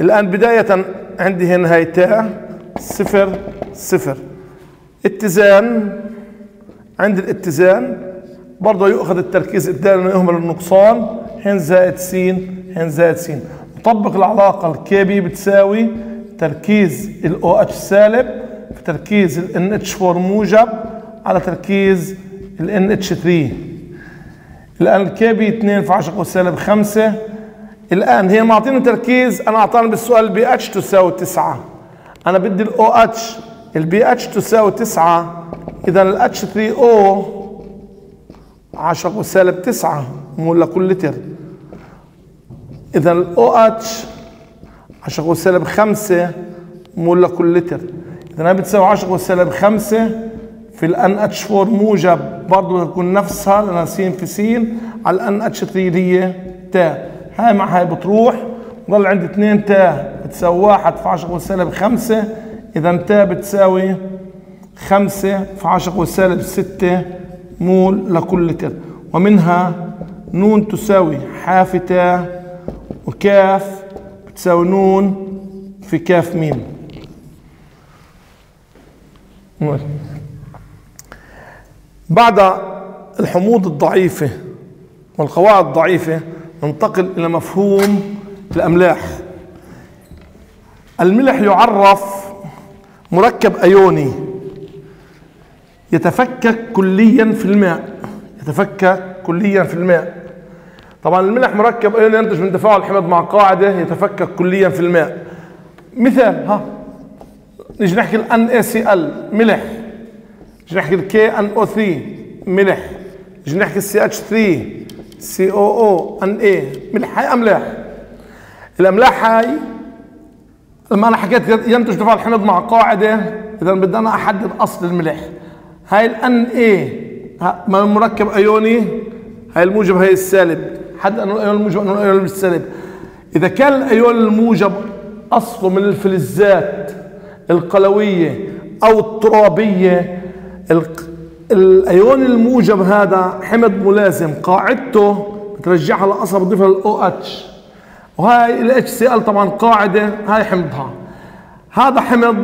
Speaker 1: الآن بداية عندي هنا هاي تاء صفر صفر. اتزان عند الاتزان برضه يؤخذ التركيز البدائي يهمل النقصان هن زائد س هن زائد س نطبق العلاقة ال Kb بتساوي تركيز ال OH سالب في تركيز ال NH4 موجب على تركيز ال NH3 الآن ال Kb 2 في 10 سالب 5 الآن هي معطيني تركيز. أنا أعطاني بالسؤال البي إتش تساوي 9 أنا بدي الاو إتش. البي إتش تساوي 9 إذا ال H3O 10 سالب 9 مول لكل لتر. إذا ال OH 10 سالب 5 مول لكل لتر. إذا أنا بتساوي 10 سالب 5 في ال NH4 موجب برضه تكون نفسها لأنها س في س على ال NH3 اللي هي تاء هاي مع هاي بتروح ضل عندي 2 تاء بتساوي 1 في 10 سالب 5 إذا تاء بتساوي 5 في 10 سالب 6 مول لكل لتر ومنها نون تساوي حاف تاء وكاف بتساوي نون في كاف ميم. بعد الحموض الضعيفة والقواعد الضعيفة ننتقل إلى مفهوم الأملاح. الملح يعرف مركب أيوني. يتفكك كليا في الماء. يتفكك كليا في الماء. طبعا الملح مركب أيوني ينتج من تفاعل حمض مع قاعدة يتفكك كليا في الماء. مثال ها نيجي نحكي الان اي سي ال ملح. نيجي نحكي ال KNO3 ملح. نيجي نحكي السي اتش 3 سي أو أو ان اي ملح هاي املاح الاملاح هاي لما أنا حكيت ينتج تفاعل حمض مع قاعدة إذا بدي أنا أحدد أصل الملح. هاي ال Na مركب أيوني هاي الموجب هاي السالب. حد أنه الايون الموجب أنه الايون السالب. إذا كان الأيون الموجب اصله من الفلزات القلوية أو الترابية الأيون الموجب هذا حمض ملازم قاعدته بترجعها لاصل بتضيفها لل OH وهاي الاتش سي ال طبعا قاعدة هاي حمضها. هذا حمض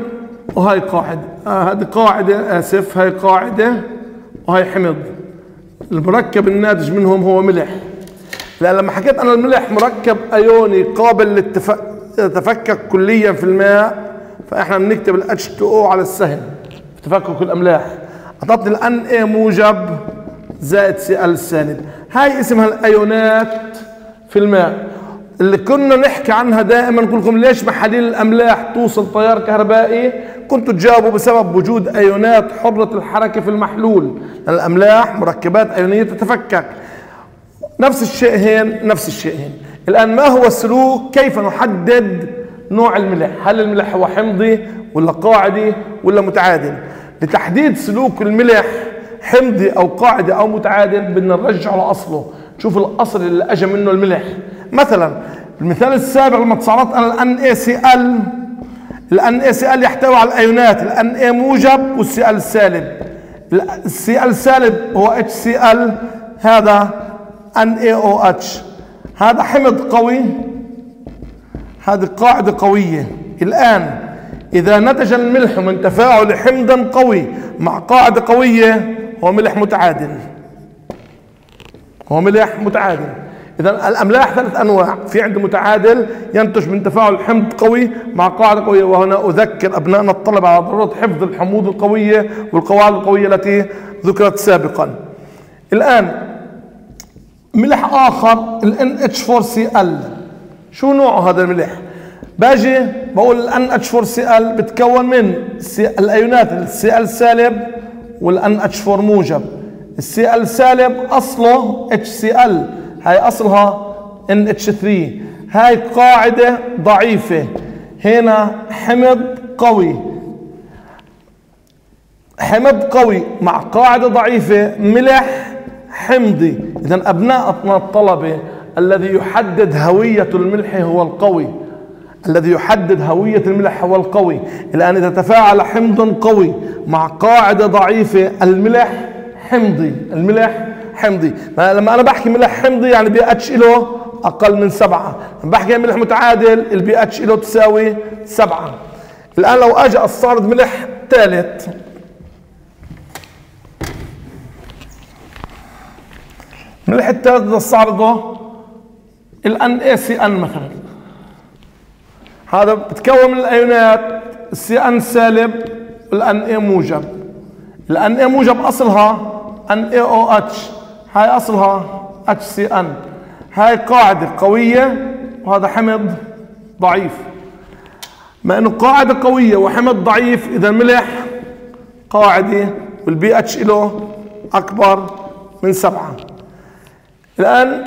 Speaker 1: وهاي قاعدة. آه هذه قاعدة آسف هاي قاعدة وهي حمض. المركب الناتج منهم هو ملح. لأن لما حكيت أنا الملح مركب أيوني قابل للتفكك كليا في الماء فإحنا بنكتب ال H2O على السهم في تفكك الأملاح. أعطتني ال Na موجب زائد Cl سالب هاي اسمها الايونات في الماء. اللي كنا نحكي عنها دائما نقول لكم ليش محاليل الأملاح توصل تيار كهربائي؟ كنتوا تجاوبوا بسبب وجود أيونات حرة الحركة في المحلول. الأملاح مركبات أيونية تتفكك. نفس الشيء هين نفس الشيء هين. الآن ما هو السلوك كيف نحدد نوع الملح؟ هل الملح هو حمضي ولا قاعدي ولا متعادل؟ لتحديد سلوك الملح حمضي أو قاعدي أو متعادل بدنا نرجعه لأصله. نشوف الأصل اللي اجى منه الملح. مثلا المثال السابق لما تصرفت أنا الان اي سي ال الان اي سي ال يحتوي على الأيونات ال Na موجب وال Cl سالب. ال Cl سالب هو اتش سي ال هذا ان اي أو اتش هذا حمض قوي هذه قاعدة قوية. الآن إذا نتج الملح من تفاعل حمض قوي مع قاعدة قوية هو ملح متعادل. هو ملح متعادل. إذا الأملاح ثلاث أنواع. في عندي متعادل ينتج من تفاعل حمض قوي مع قاعدة قوية وهنا أذكر ابنائنا الطلبة على ضرورة حفظ الحموض القوية والقواعد القوية التي ذكرت سابقا. الآن ملح آخر ال NH4Cl شو نوعه هذا الملح؟ باجي بقول ال NH4Cl بتكون من الأيونات السي ال سالب وال NH4 موجب السي ال سالب اصله HCl هاي أصلها NH3 هاي قاعدة ضعيفة. هنا حمض قوي. حمض قوي مع قاعدة ضعيفة ملح حمضي. إذا أبناء الطلبة الذي يحدد هوية الملح هو القوي. الذي يحدد هوية الملح هو القوي الآن إذا تفاعل حمض قوي مع قاعدة ضعيفة الملح حمضي الملح حمضي. لما أنا بحكي ملح حمضي يعني بي اتش له أقل من سبعة. لما بحكي ملح متعادل البي اتش له تساوي سبعة. الآن لو اجى استعرض ملح ثالث ملح الثالث بدي استعرضه CN مثلا. هذا بتكون من الأيونات ال CN سالب وال Na موجب. ال Na موجب أصلها أن اي أو أتش. هاي أصلها HCN. هاي قاعدة قوية وهذا حمض ضعيف. ما إنه قاعدة قوية وحمض ضعيف إذا ملح قاعدة والبي أتش له أكبر من سبعة. الآن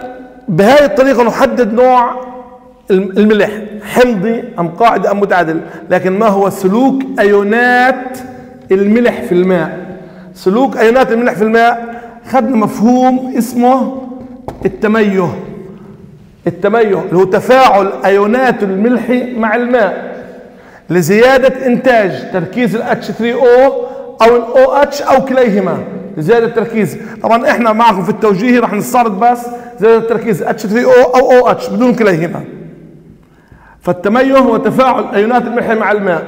Speaker 1: بهذه الطريقة نحدد نوع الملح. حمضي أم قاعدة أم متعادل. لكن ما هو سلوك أيونات الملح في الماء؟ سلوك أيونات الملح في الماء خدنا مفهوم اسمه التميه. التميه اللي هو تفاعل أيونات الملح مع الماء. لزيادة إنتاج تركيز ال H3O أو ال OH أو كليهما. لزيادة التركيز طبعا إحنا معكم في التوجيهي رح نستعرض بس. زيادة التركيز H3O أو OH بدون كليهما. فالتميه هو تفاعل أيونات الملح مع الماء.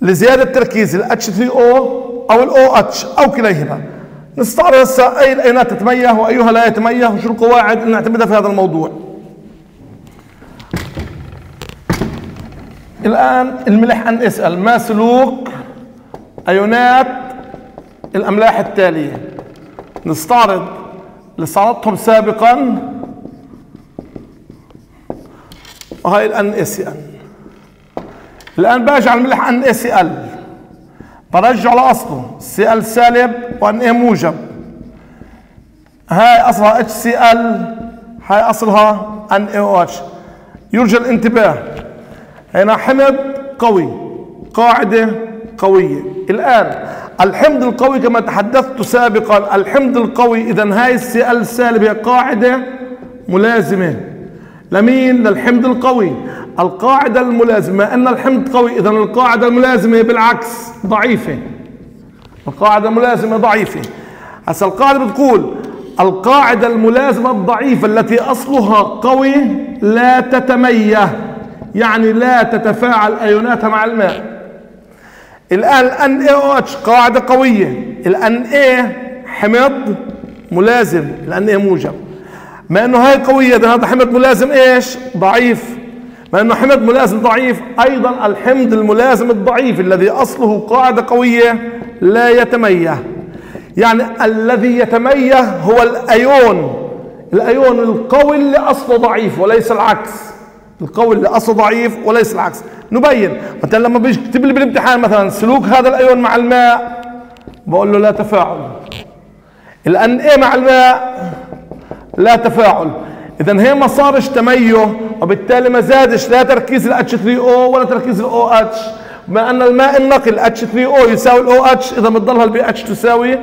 Speaker 1: لزيادة تركيز ال H3O أو ال OH أو كليهما. نستعرض هسه أي الأيونات تتميه وأيها لا يتميه وشو القواعد اللي نعتمدها في هذا الموضوع. الآن الملح ان اسال ما سلوك أيونات الأملاح التالية؟ نستعرض اللي استعرضتهم سابقا وهي الان اس ان الان باجي على الملح NaCl برجع لاصله Cl سالب و Na موجب. هاي أصلها اتش سي ال هاي أصلها ان اي أو اتش يرجى الانتباه. هنا حمض قوي قاعدة قوية. الآن الحمض القوي كما تحدثت سابقا الحمض القوي اذا هاي السي ال سالب هي قاعدة ملازمة. لمين؟ للحمض القوي. القاعدة الملازمة أن الحمض قوي. إذا القاعدة الملازمة بالعكس ضعيفة. القاعدة الملازمة ضعيفة. هسا القاعدة بتقول القاعدة الملازمة الضعيفة التي أصلها قوي لا تتميه يعني لا تتفاعل أيوناتها مع الماء. الآن أو اتش قاعدة قوية. الأن اي حمض ملازم. الأن اي موجب. ما إنه هاي قوية ده هذا حمض ملازم إيش؟ ضعيف. ما إنه حمض ملازم ضعيف أيضا الحمض الملازم الضعيف الذي أصله قاعدة قوية لا يتميه يعني الذي يتميه هو الأيون الأيون القوي اللي أصله ضعيف وليس العكس. القوي اللي أصله ضعيف وليس العكس. نبين مثلا لما بيجي يكتب لي بالامتحان مثلا سلوك هذا الأيون مع الماء بقول له لا تفاعل. ال Na مع الماء؟ لا تفاعل. اذا هي ما صارش تميه وبالتالي ما زادش لا تركيز ال H3O ولا تركيز ال OH بما أن الماء النقي H3O يساوي ال OH إذا بتضلها البي اتش تساوي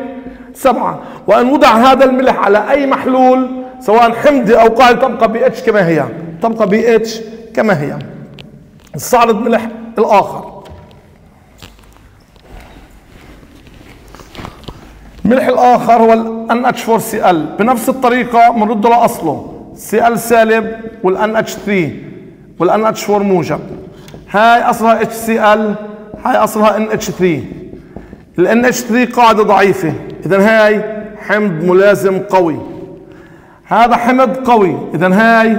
Speaker 1: سبعة. وإن وضع هذا الملح على أي محلول سواء حمضي أو قاعدة تبقى اتش كما هي. تبقى اتش كما هي. استعرض ملح الآخر. الملح الآخر هو ال NH4Cl بنفس الطريقة بنرد لاصله Cl سالب وال NH3 وال NH4 موجب. هاي أصلها HCl هاي أصلها NH3 ال NH3 قاعدة ضعيفة. اذا هاي حمض ملازم قوي. هذا حمض قوي. اذا هاي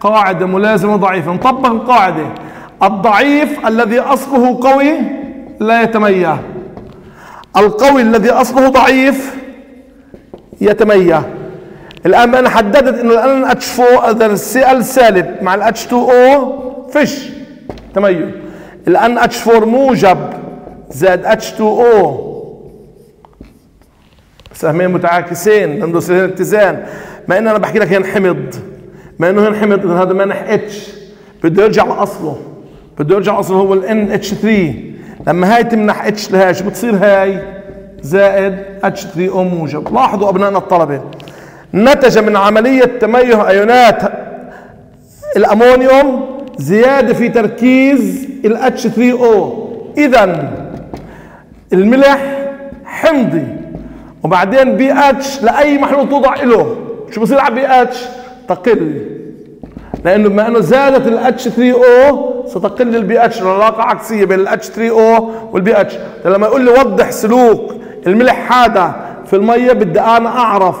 Speaker 1: قاعدة ملازمة ضعيفة. نطبق القاعدة. الضعيف الذي أصله قوي لا يتميه. القوي الذي أصله ضعيف يتميه. الآن أنا حددت إنه ال NH4 اذا ال Cl سالب مع ال H2O فيش. تميه. ال NH4 موجب زائد H2O سهمين متعاكسين ندرس الاتزان. ما ان أنا بحكي لك إنه حمض. ما إنه حمض اذا هذا مانح H بده يرجع لأصله. بده يرجع لأصله هو ال NH3 لما هاي تمنح H لهاي شو بتصير هاي زائد H3O موجب. لاحظوا ابنائنا الطلبة نتج من عملية تميه أيونات الأمونيوم زيادة في تركيز ال H3O اذا الملح حمضي وبعدين بي اتش لأي محلول توضع له شو بصير على بي اتش تقل. لأنه بما أنه زادت 3 أو ستقل البي اتش العلاقة عكسية بين 3 أو والبي اتش لما يقول لي وضح سلوك الملح هذا في المية بدي أنا أعرف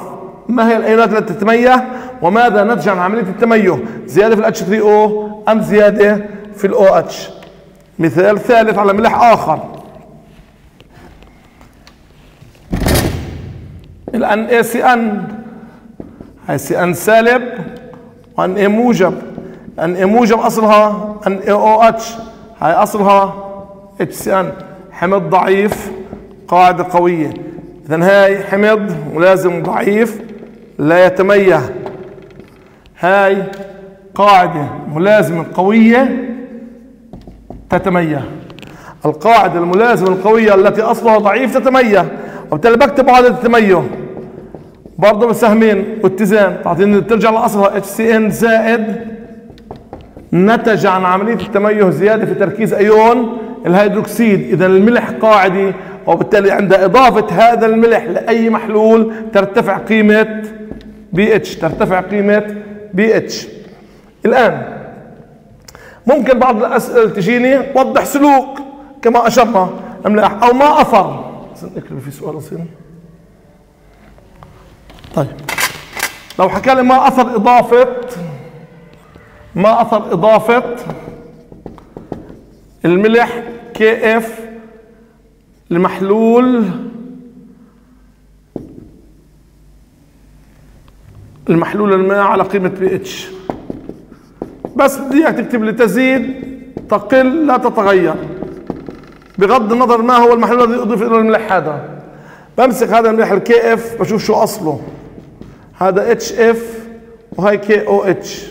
Speaker 1: ما هي الأيونات التي تتميه وماذا نتج عن عملية التميه زيادة في H3O أم زيادة في ال OH مثال ثالث على ملح آخر. ال NaCN هاي CN سالب. و Na موجب؟ Na موجب أصلها؟ أن اي أو أتش؟ هاي أصلها HCN. حمض ضعيف قاعدة قوية. اذا هاي حمض ملازم ضعيف لا يتميه هاي قاعدة ملازمة قوية تتميه القاعدة الملازمة القوية التي أصلها ضعيف تتميه وبالتالي بكتب معادلة التميه برضه بسهمين واتزان تعطيني ترجع لاصلها HCN زائد. نتج عن عملية التميه زيادة في تركيز أيون الهيدروكسيد. إذا الملح قاعدي وبالتالي عند إضافة هذا الملح لأي محلول ترتفع قيمة بي اتش ترتفع قيمة بي اتش الآن ممكن بعض الأسئلة تجيني. وضح سلوك كما أشرنا. املاح أو ما اثر اكتب في سؤال اصير طيب. لو حكى لي ما أثر إضافة ما أثر إضافة الملح KF لمحلول المحلول الماء على قيمة بي اتش بس بدي اياك تكتب لي تزيد تقل لا تتغير. بغض النظر ما هو المحلول الذي أضيف إلى الملح هذا. بمسك هذا الملح ال KF بشوف شو أصله. هذا HF وهي KOH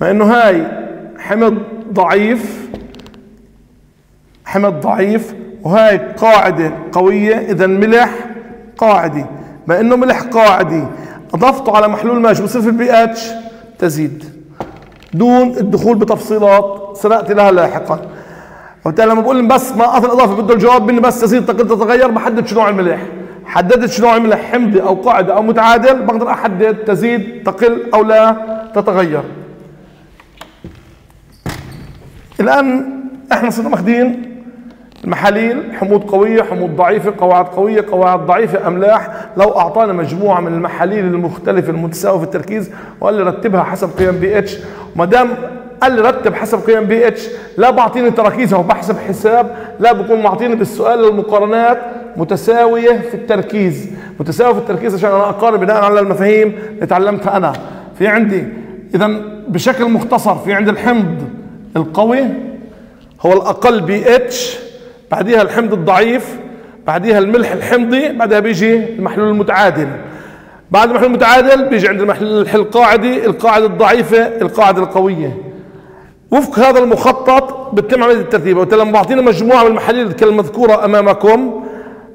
Speaker 1: مع إنه هاي حمض ضعيف حمض ضعيف وهاي قاعدة قوية إذا ملح قاعدي ما إنه ملح قاعدي أضفته على محلول ماء شو بصير في البي اتش تزيد. دون الدخول بتفصيلات سنأتي لها لاحقا. وبالتالي لما بقول بس ما أثر إضافة بده الجواب مني بس تزيد تقل تتغير بحدد شو نوع الملح حددت شو نوع الملح حمضي أو قاعدة أو متعادل بقدر أحدد تزيد تقل أو لا تتغير. الآن إحنا صرنا ماخذين المحاليل حموض قوية حموض ضعيفة قواعد قوية قواعد ضعيفة أملاح لو أعطانا مجموعة من المحاليل المختلفة المتساوية في التركيز وقال لي رتبها حسب قيم بي إتش. وما دام قال لي رتب حسب قيم بي إتش لا بعطيني تراكيزها وبحسب حساب لا بكون معطيني بالسؤال المقارنات متساوية في التركيز. متساوية في التركيز عشان أنا أقارن بناء على المفاهيم اللي تعلمتها أنا. في عندي إذا بشكل مختصر في عندي الحمض القوي هو الأقل بي اتش بعديها الحمض الضعيف بعديها الملح الحمضي بعدها بيجي المحلول المتعادل. بعد المحلول المتعادل بيجي عند المحلول القاعدي القاعدة الضعيفة القاعدة القوية. وفق هذا المخطط بتتم عملية الترتيب. لما بعطينا مجموعة من المحاليل كالمذكورة أمامكم.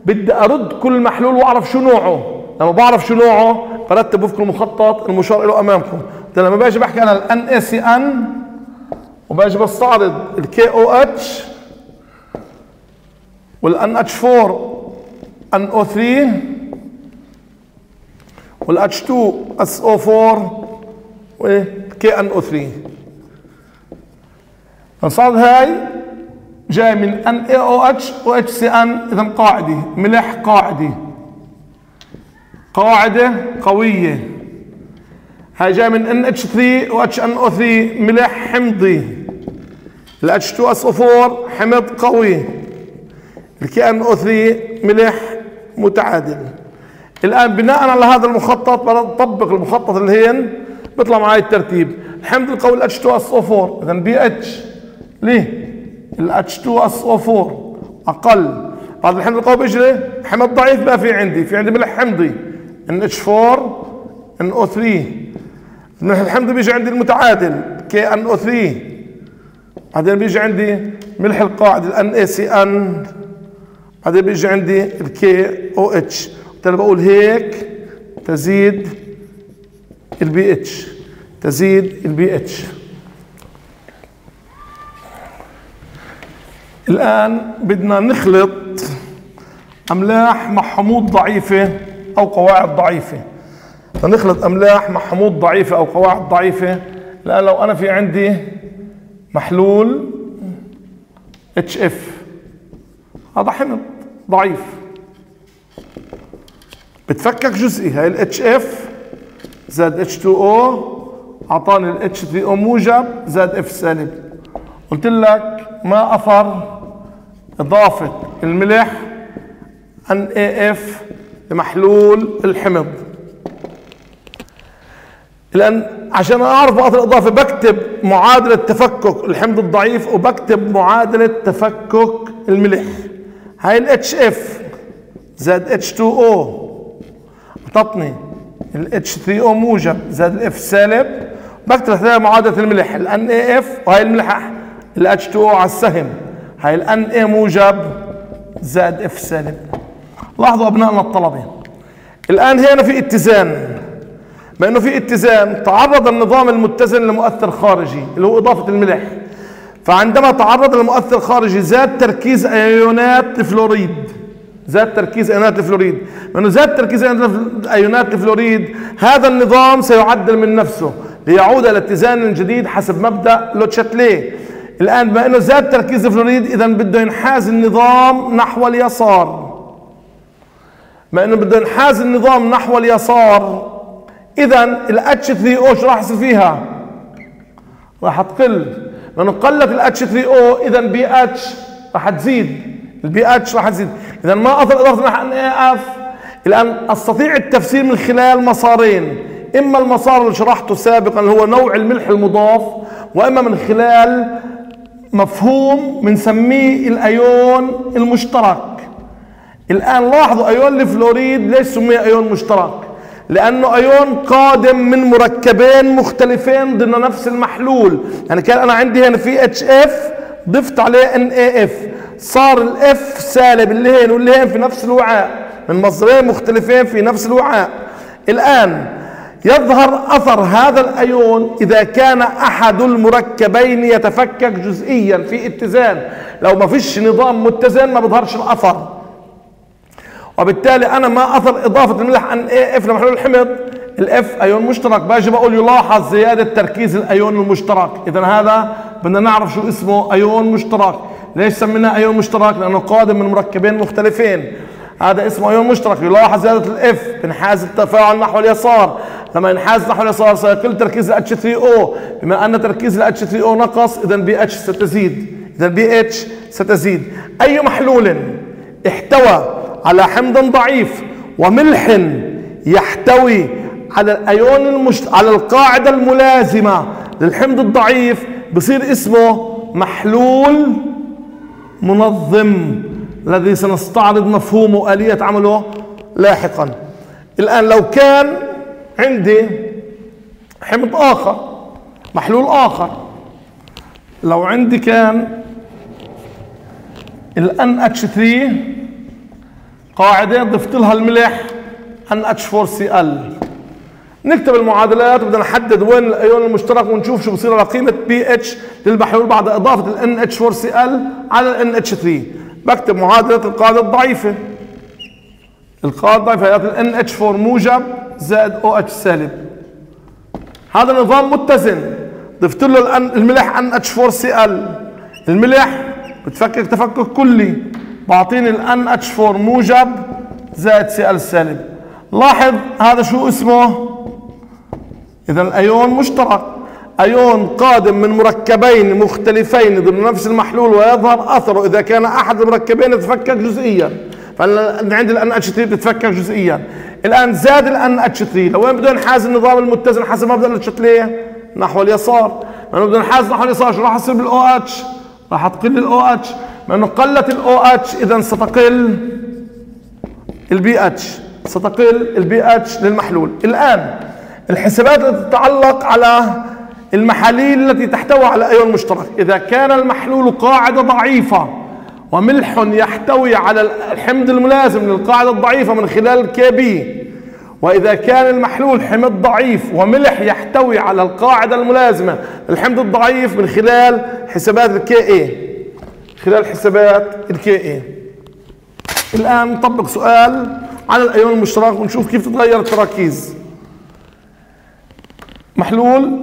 Speaker 1: بدي أرد كل محلول وأعرف شو نوعه. لما بعرف شو نوعه برتب وفق المخطط المشار له أمامكم. قلت لما باجي بحكي أنا ال NaCN وباجي بستعرض ال KOH والان اتش 4 ان أو 3 وال H2SO4 وال KNO3 فنصعد هاي جاي من أن اي أو اتش و HCN اذا قاعدة ملح قاعدة. قاعدة قوية. هاي جاي من NH3 و HNO3 ملح حمضي. ال H2SO4 حمض قوي. ال KNO3 ملح متعادل. الآن بناء على هذا المخطط بطبق المخطط اللي هي بيطلع معي الترتيب. الحمض القوي ال H2SO4 اذا بي اتش ليه؟ ال H2SO4 أقل. بعد الحمض القوي بيجي حمض ضعيف بقى في عندي. في عندي ملح حمضي. NH4 NO3 الملح الحمضي بيجي عندي المتعادل KNO3 بعدين بيجي عندي ملح القاعدة ال NaCN. بعدين بيجي عندي OH. أنا بقول هيك تزيد البي إتش. تزيد البي إتش. الآن بدنا نخلط أملاح مع حموض ضعيفة أو قواعد ضعيفة. نخلط أملاح مع حموض ضعيفة أو قواعد ضعيفة. الآن لو أنا في عندي محلول HF هذا حمض ضعيف. بتفكك جزئي هاي H2O أعطاني ال H3O موجب زائد F سالب. قلت لك ما أثر إضافة الملح NaF لمحلول الحمض. لأن عشان أعرف اثر الأضافة بكتب معادلة تفكك الحمض الضعيف وبكتب معادلة تفكك الملح. هاي الاتش اف زائد اتش 2 أو اعطتني ال H3O موجب زائد ال F سالب. بكتب هذه معادلة الملح NaF وهي الملح H2O على السهم. هاي ال Na موجب زائد F سالب. لاحظوا أبنائنا الطلبه الآن هنا في اتزان. ما انه في اتزان تعرض النظام المتزن لمؤثر خارجي اللي هو إضافة الملح. فعندما تعرض لمؤثر خارجي زاد تركيز أيونات الفلوريد. زاد تركيز أيونات الفلوريد. لأنه زاد تركيز أيونات الفلوريد هذا النظام سيعدل من نفسه. ليعود إلى اتزان جديد حسب مبدأ لوتشاتليه الآن بما إنه زاد تركيز الفلوريد اذا بده ينحاز النظام نحو اليسار. ما إنه بده ينحاز النظام نحو اليسار اذا ال H3O شو راح يصير فيها؟ راح تقل. لأنه قلت ال H3O اذا بي اتش راح تزيد. البي اتش راح تزيد. اذا ما اثر إضافة NaF الآن أستطيع التفسير من خلال مسارين. إما المسار اللي شرحته سابقا اللي هو نوع الملح المضاف وإما من خلال مفهوم بنسميه الأيون المشترك. الآن لاحظوا أيون الفلوريد ليش سمي أيون مشترك؟ لأنه أيون قادم من مركبين مختلفين ضمن نفس المحلول. يعني كان أنا عندي هنا في HF ضفت عليه NaF صار ال F سالب اللي هين واللي هين في نفس الوعاء. من مصدرين مختلفين في نفس الوعاء. الآن يظهر أثر هذا الأيون إذا كان أحد المركبين يتفكك جزئيا في اتزان. لو ما فيش نظام متزن ما بيظهرش الأثر. وبالتالي أنا ما أثر إضافة الملح NaF لمحلول الحمض. ال F أيون مشترك. باجي بقول يلاحظ زيادة تركيز الأيون المشترك. اذا هذا بدنا نعرف شو اسمه أيون مشترك. ليش سميناه أيون مشترك؟ لأنه قادم من مركبين مختلفين. هذا اسمه ايون مشترك. يلاحظ زيادة ال F بنحاز التفاعل نحو اليسار. لما ينحاز نحو اليسار سيقل تركيز ال H3O بما أن تركيز ال H3O نقص اذا بي اتش ستزيد. اذا بي اتش ستزيد. أي محلول احتوى على حمض ضعيف وملح يحتوي على الأيون المشت... على القاعدة الملازمة للحمض الضعيف بصير اسمه محلول منظم. الذي سنستعرض مفهومه واليه عمله لاحقا. الآن لو كان عندي حمض آخر محلول آخر لو عندي كان ال NH3 قاعدة ضفت لها الملح NH4Cl نكتب المعادلات وبدنا نحدد وين الأيون المشترك ونشوف شو بصير على قيمة pH للمحلول بعد إضافة ال NH4Cl على ال NH3 بكتب معادلة القاعدة الضعيفة. القاعدة الضعيفة هي ال NH4 موجب زائد OH سالب. هذا نظام متزن. ضفت له الملح NH4Cl الملح بتفكك تفكك كلي. بعطيني ال NH4 موجب زائد Cl سالب. لاحظ هذا شو اسمه؟ اذا الايون مشترك. ايون قادم من مركبين مختلفين ضمن نفس المحلول ويظهر أثره إذا كان أحد المركبين يتفكك جزئيا. فأنا عندي ال NH3 بتتفكك جزئيا. الآن زاد ال NH3 لوين بده ينحاز النظام المتزن؟ حسب مبدا لوتشاتليه نحو اليسار. لأنه بده ينحاز نحو اليسار. شو راح يصير بال OH؟ راح تقل ال OH. لأنه قلت ال OH اذا ستقل البي إتش. ستقل البي إتش للمحلول. الآن الحسابات التي تتعلق على المحاليل التي تحتوي على أيون مشترك. إذا كان المحلول قاعدة ضعيفة وملح يحتوي على الحمض الملازم للقاعدة الضعيفة من خلال ال Kb وإذا كان المحلول حمض ضعيف وملح يحتوي على القاعدة الملازمة للحمض الضعيف من خلال حسابات ال Ka خلال حسابات ال Ka الآن نطبق سؤال على الأيون المشترك ونشوف كيف تتغير التراكيز. محلول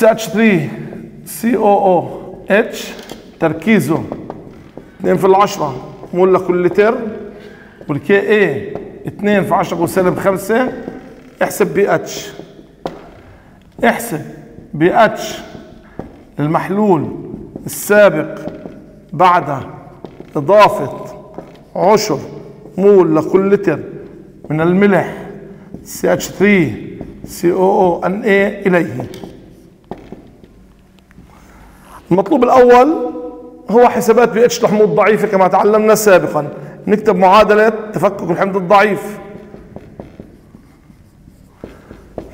Speaker 1: CH3 COOH تركيزه 2 في العشرة مول لكل لتر وال Ka 2 في 10 سالب 5 احسب بي اتش احسب بي اتش المحلول السابق بعد إضافة عشر مول لكل لتر من الملح CH3 COONA إليه. المطلوب الأول هو حسابات بي اتش الحموض ضعيفة كما تعلمنا سابقا. نكتب معادلة تفكك الحمض الضعيف.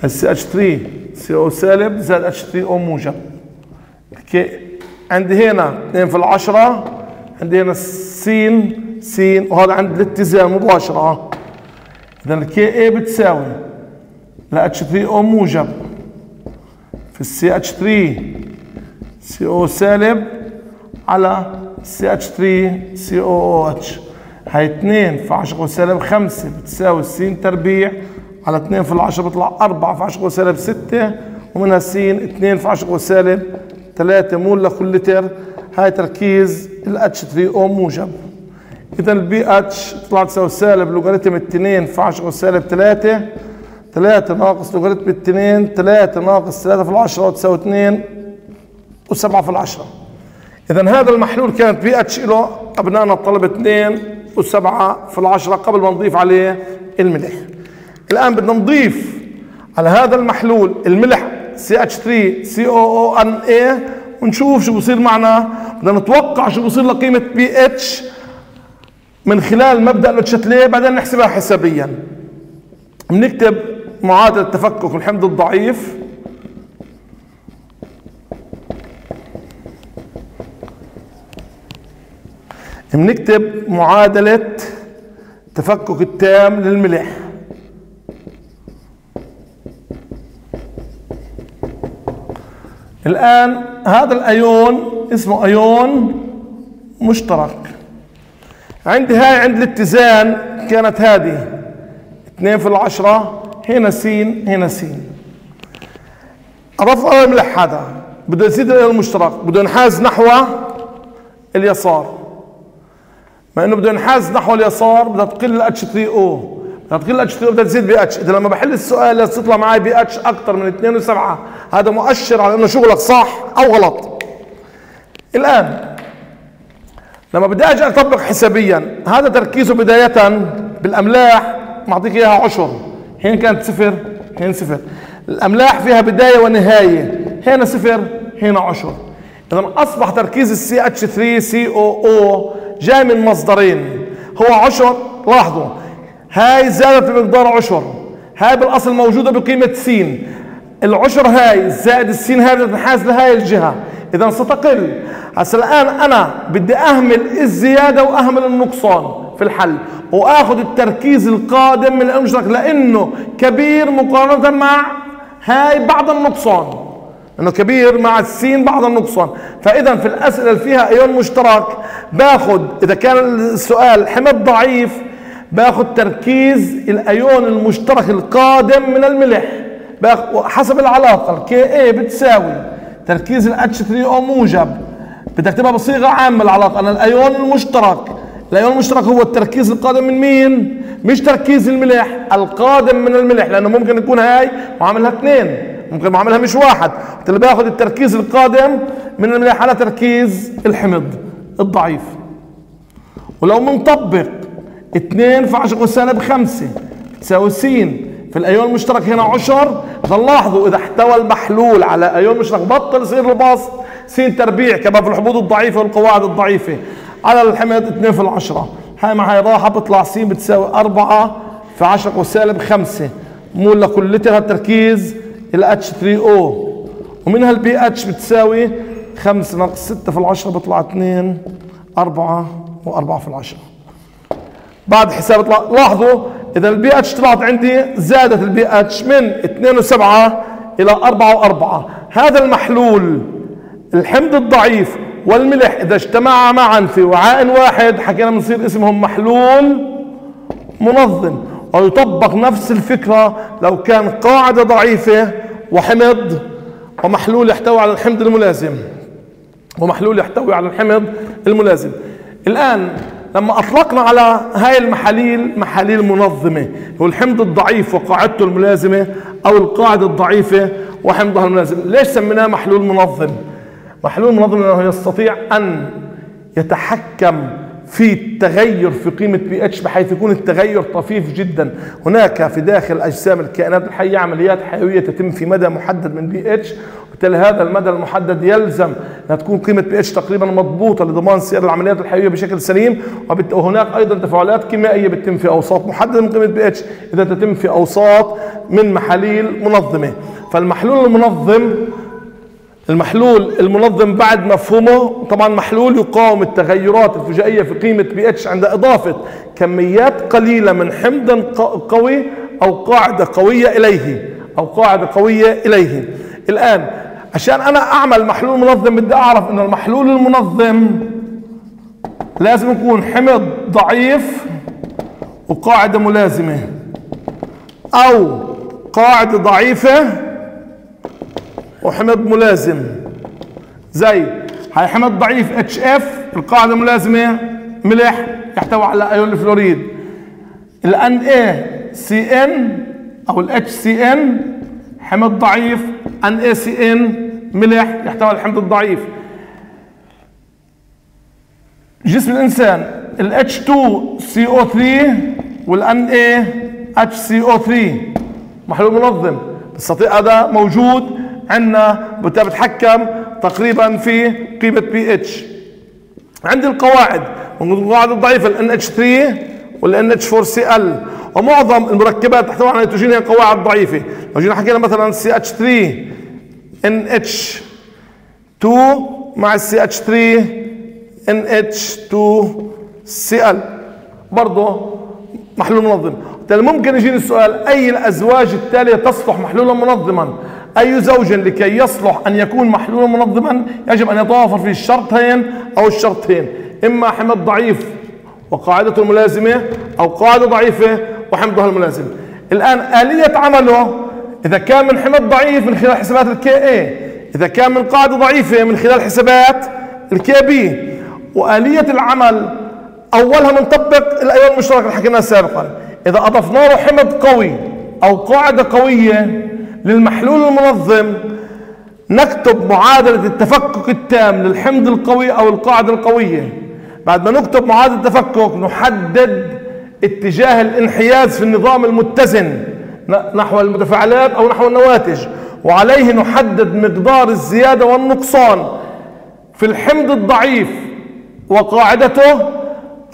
Speaker 1: السي اتش 3 سي أو سالب زائد H3O موجب. عندي هنا 2 في العشرة عندي هنا سين سين وهذا عند الاتزان مباشرة. اذا ال Ka بتساوي ل H3O موجب. في السي اتش 3 سي أو سالب على سي اتش 3 سي أو أو اتش هاي 2 في 10 سالب 5 بتساوي س تربيع على 2 في العشرة بيطلع 4 في 10 سالب 6 ومنها س 2 في 10 سالب 3 مول لكل لتر هاي تركيز ال H3O موجب. إذا البي اتش طلع تساوي سالب لوغاريتم 2 في 10 سالب 3 3 ناقص لوغاريتم 2 3 ناقص 3 في العشرة وتساوي 2 و7 في العشرة. اذا هذا المحلول كانت بي اتش له ابنائنا الطلب 2 و7 في العشرة قبل ما نضيف عليه الملح. الآن بدنا نضيف على هذا المحلول الملح CH3COONA ونشوف شو بصير معنا. بدنا نتوقع شو بصير لقيمة بي إتش من خلال مبدأ لوتشاتليه بعدين نحسبها حسابيا. بنكتب معادلة تفكك الحمض الضعيف. بنكتب معادلة تفكك التام للملح. الآن هذا الأيون اسمه أيون مشترك. عندي هاي عند الاتزان كانت هذه. اثنين في العشرة هنا سين هنا سين. رفع الملح هذا. بده يزيد الايون المشترك بده ينحاز نحو اليسار. ما إنه بده ينحاز نحو اليسار بدها تقل H3O. بدها تقل H3O بدها تزيد بي اتش إذا لما بحل السؤال لازم تطلع معي بي اتش أكثر من 2 و7 هذا مؤشر على إنه شغلك صح أو غلط. الآن لما بدي أجي أطبق حسابيا هذا تركيزه بداية بالأملاح. معطيك إياها عشر. هنا كانت صفر هنا صفر. الأملاح فيها بداية ونهاية. هنا صفر هنا عشر. اذا أصبح تركيز السي اتش 3 سي أو أو جاي من مصدرين. هو عشر لاحظوا. هاي زادت بمقدار عشر. هاي بالأصل موجودة بقيمة س. العشر هاي زائد السين هاي بدها تنحاز لهاي الجهة. اذا ستقل. هسا الآن أنا بدي أهمل الزيادة وأهمل النقصان في الحل. وآخذ التركيز القادم من المشترك لأنه كبير مقارنة مع هاي بعض النقصان. إنه كبير مع السين بعض النقصان. فإذا في الأسئلة اللي فيها ايون مشترك باخذ إذا كان السؤال حمض ضعيف باخذ تركيز الأيون المشترك القادم من الملح. حسب العلاقة ال Ka بتساوي تركيز ال H3O موجب. بدك تكتبها بصيغة عامة العلاقة أنا الأيون المشترك الأيون المشترك هو التركيز القادم من مين؟ مش تركيز الملح القادم من الملح لأنه ممكن يكون هاي معاملها اثنين. ممكن معاملها مش واحد. اللي باخذ التركيز القادم من الملح على تركيز الحمض الضعيف. ولو منطبق 2 في 10 سالب 5 تساوي س في الايون المشترك هنا عشر. لاحظوا إذا احتوى المحلول على ايون مشترك بطل يصير البسط س تربيع كما في الحموض الضعيفة والقواعد الضعيفة. على الحمض 2 في العشرة. هاي مع هاي راحت بيطلع س بتساوي 4 في 10 وسالب 5 مول لكل لتر هاي تركيز ال H3O ومنها البي اتش بتساوي 5 ناقص 6 في العشرة بيطلع 2 4 و4 في العشرة. بعد حساب لاحظوا إذا البي اتش طلعت عندي زادت البي اتش من 2 و7 إلى 4 و4 هذا المحلول الحمض الضعيف والملح إذا اجتمعا معا في وعاء واحد حكينا بنصير اسمهم محلول منظم. ويطبق نفس الفكرة لو كان قاعدة ضعيفة وحمض ومحلول يحتوي على الحمض الملازم. ومحلول يحتوي على الحمض الملازم. الآن لما أطلقنا على هاي المحاليل محاليل منظمة هو الحمض الضعيف وقاعدته الملازمة أو القاعدة الضعيفة وحمضها الملازم. ليش سميناه محلول منظم؟ محلول منظم لأنه يستطيع أن يتحكم في التغير في قيمة بي اتش بحيث يكون التغير طفيف جدا. هناك في داخل أجسام الكائنات الحية عمليات حيوية تتم في مدى محدد من بي اتش وبالتالي هذا المدى المحدد يلزم أن تكون قيمة بي اتش تقريبا مضبوطة لضمان سير العمليات الحيوية بشكل سليم. وهناك أيضا تفاعلات كيميائية بتتم في أوساط محددة من قيمة بي اتش إذا تتم في أوساط من محاليل منظمة. فالمحلول المنظم المحلول المنظم بعد مفهومه طبعا محلول يقاوم التغيرات الفجائية في قيمة بي إتش عند إضافة كميات قليلة من حمض قوي أو قاعدة قوية إليه أو قاعدة قوية إليه. الآن عشان أنا أعمل محلول منظم بدي أعرف ان المحلول المنظم لازم يكون حمض ضعيف وقاعدة ملازمة أو قاعدة ضعيفة وحمض ملازم. زي هاي حمض ضعيف HF القاعدة ملازمة ملح يحتوي على أيون الفلوريد. ال NaCN أو ال HCN حمض ضعيف NaCN ملح يحتوي على الحمض الضعيف. جسم الإنسان ال H2CO3 وال NaHCO3 محلول منظم بستطيع هذا موجود. عندنا بتتحكم تقريبا في قيمة بي اتش عندي القواعد. القواعد الضعيفة ال NH3 وال NH4Cl ومعظم المركبات تحتوي على نيتروجين هي قواعد ضعيفة. لو جينا حكينا مثلا CH3 NH2 مع CH3 NH2Cl برضه محلول منظم. ممكن يجيني السؤال أي الأزواج التالية تصلح محلولا منظما؟ أي زوج لكي يصلح أن يكون محلولا منظما يجب أن يتوافر فيه الشرطين أو الشرطين. إما حمض ضعيف وقاعدته الملازمة أو قاعدة ضعيفة وحمضها الملازم. الآن آلية عمله إذا كان من حمض ضعيف من خلال حسابات ال Ka إذا كان من قاعدة ضعيفة من خلال حسابات ال Kb وآلية العمل أولها بنطبق الايون المشترك اللي حكيناها سابقا. إذا اضفنا له حمض قوي أو قاعدة قوية للمحلول المنظم نكتب معادلة التفكك التام للحمض القوي أو القاعدة القوية. بعد ما نكتب معادلة التفكك نحدد اتجاه الانحياز في النظام المتزن نحو المتفاعلات أو نحو النواتج. وعليه نحدد مقدار الزيادة والنقصان في الحمض الضعيف وقاعدته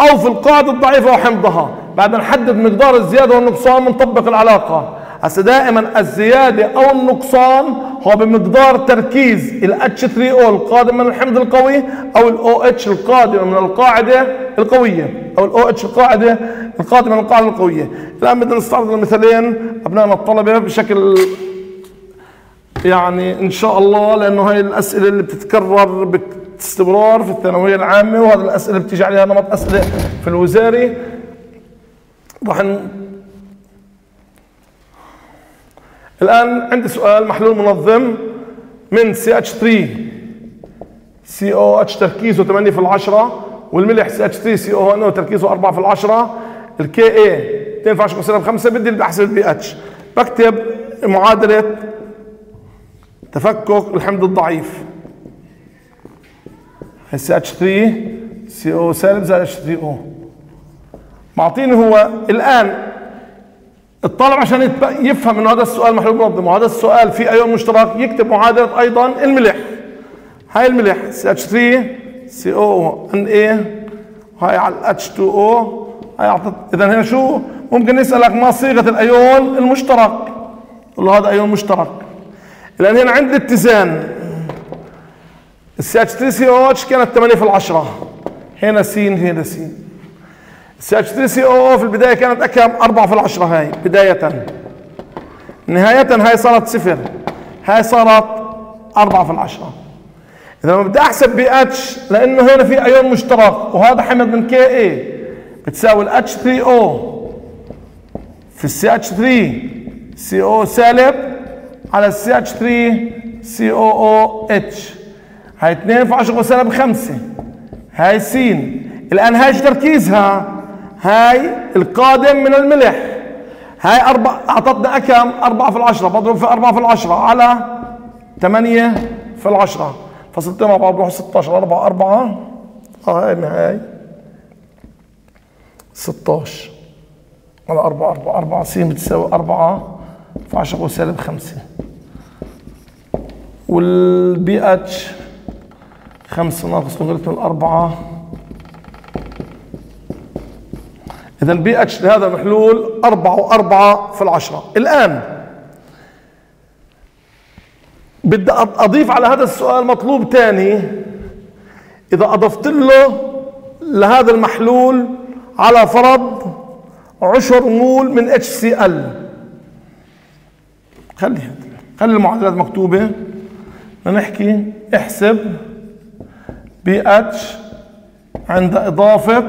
Speaker 1: أو في القاعدة الضعيفة وحمضها. بعد ما نحدد مقدار الزيادة والنقصان بنطبق العلاقة. هسه دائما الزيادة أو النقصان هو بمقدار تركيز ال H3O القادم من الحمض القوي أو ال OH القادم من القاعدة القوية أو ال OH القاعدة القادمة من القاعدة القوية. الآن بدنا نستعرض المثالين ابنائنا الطلبة بشكل يعني إن شاء الله لأنه هاي الأسئلة اللي بتتكرر باستمرار في الثانوية العامة وهذه الأسئلة بتيجي عليها نمط أسئلة في الوزاري. راح الآن عندي سؤال محلول منظم من CH3COOH تركيزه 8 في العشرة والملح CH3COONa تركيزه 4 في العشرة. ال Ka 2 في 10 سالب 5 بدي بحسب البي اتش بكتب معادلة تفكك الحمض الضعيف. سي اتش 3 سي أو سالب زائد اتش 3 أو معطيني هو الآن الطالب عشان يفهم إنه هذا السؤال محلول منظم وهذا السؤال في ايون مشترك يكتب معادلة أيضا الملح هاي الملح CH3 CO ان اي هاي على H2O هاي اعطت اذا هنا شو؟ ممكن يسالك ما صيغة الأيون المشترك؟ تقول له هذا أيون مشترك. لأن هنا عندي اتزان السي اتش 3 سي أو اتش كانت 8 في العشرة. هنا س هنا س السي اتش 3 سي أو أو في البداية كانت كم 4 في العشرة هاي بداية. نهاية هاي صارت صفر هاي صارت 4 في العشرة. إذا بدي أحسب بي اتش لأنه هنا في ايون مشترك وهذا حمض من Ka بتساوي ال H3O. في السي اتش 3 سي أو سالب على السي اتش 3 سي أو أو اتش. هاي 2 في 10 سالب 5 هاي س الآن هاي تركيزها؟ هاي القادم من الملح. هاي أربع أعطتنا كم؟ أربعة في العشرة. بضرب في أربعة في العشرة. على ثمانية في العشرة. فصلت مع بعض بروح 16 4 4 آه هاي هاي. 16 على 4 4 4 س بتساوي 4 في 10 سالب 5 والبي اتش 5 ناقص لوغاريتم الأربعة إذا البي اتش لهذا المحلول أربعة وأربعة في العشرة. الآن بدي أضيف على هذا السؤال مطلوب ثاني إذا أضفت له لهذا المحلول على فرض عشر مول من اتش سي ال. خلي خلي المعادلات مكتوبة. نحكي احسب بي اتش عند إضافة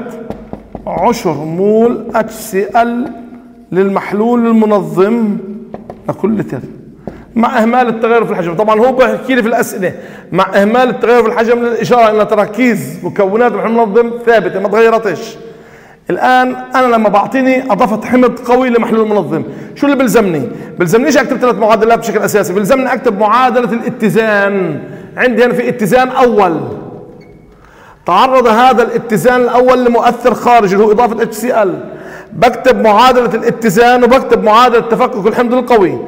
Speaker 1: عشر مول اتش سي ال للمحلول المنظم لكل لتر مع إهمال التغير في الحجم. طبعا هو بحكي لي في الأسئلة. مع إهمال التغير في الحجم للاشاره ان تراكيز مكونات المحلول المنظم ثابتة ما تغيرتش. الآن أنا لما بعطيني أضفت حمض قوي لمحلول منظم شو اللي بلزمني بلزمنيش أكتب ثلاث معادلات بشكل أساسي. بلزمني أكتب معادلة الاتزان. عندي هنا في اتزان أول. تعرض هذا الاتزان الأول لمؤثر خارجي اللي هو إضافة اتش سي ال بكتب معادلة الاتزان وبكتب معادلة تفكك الحمض القوي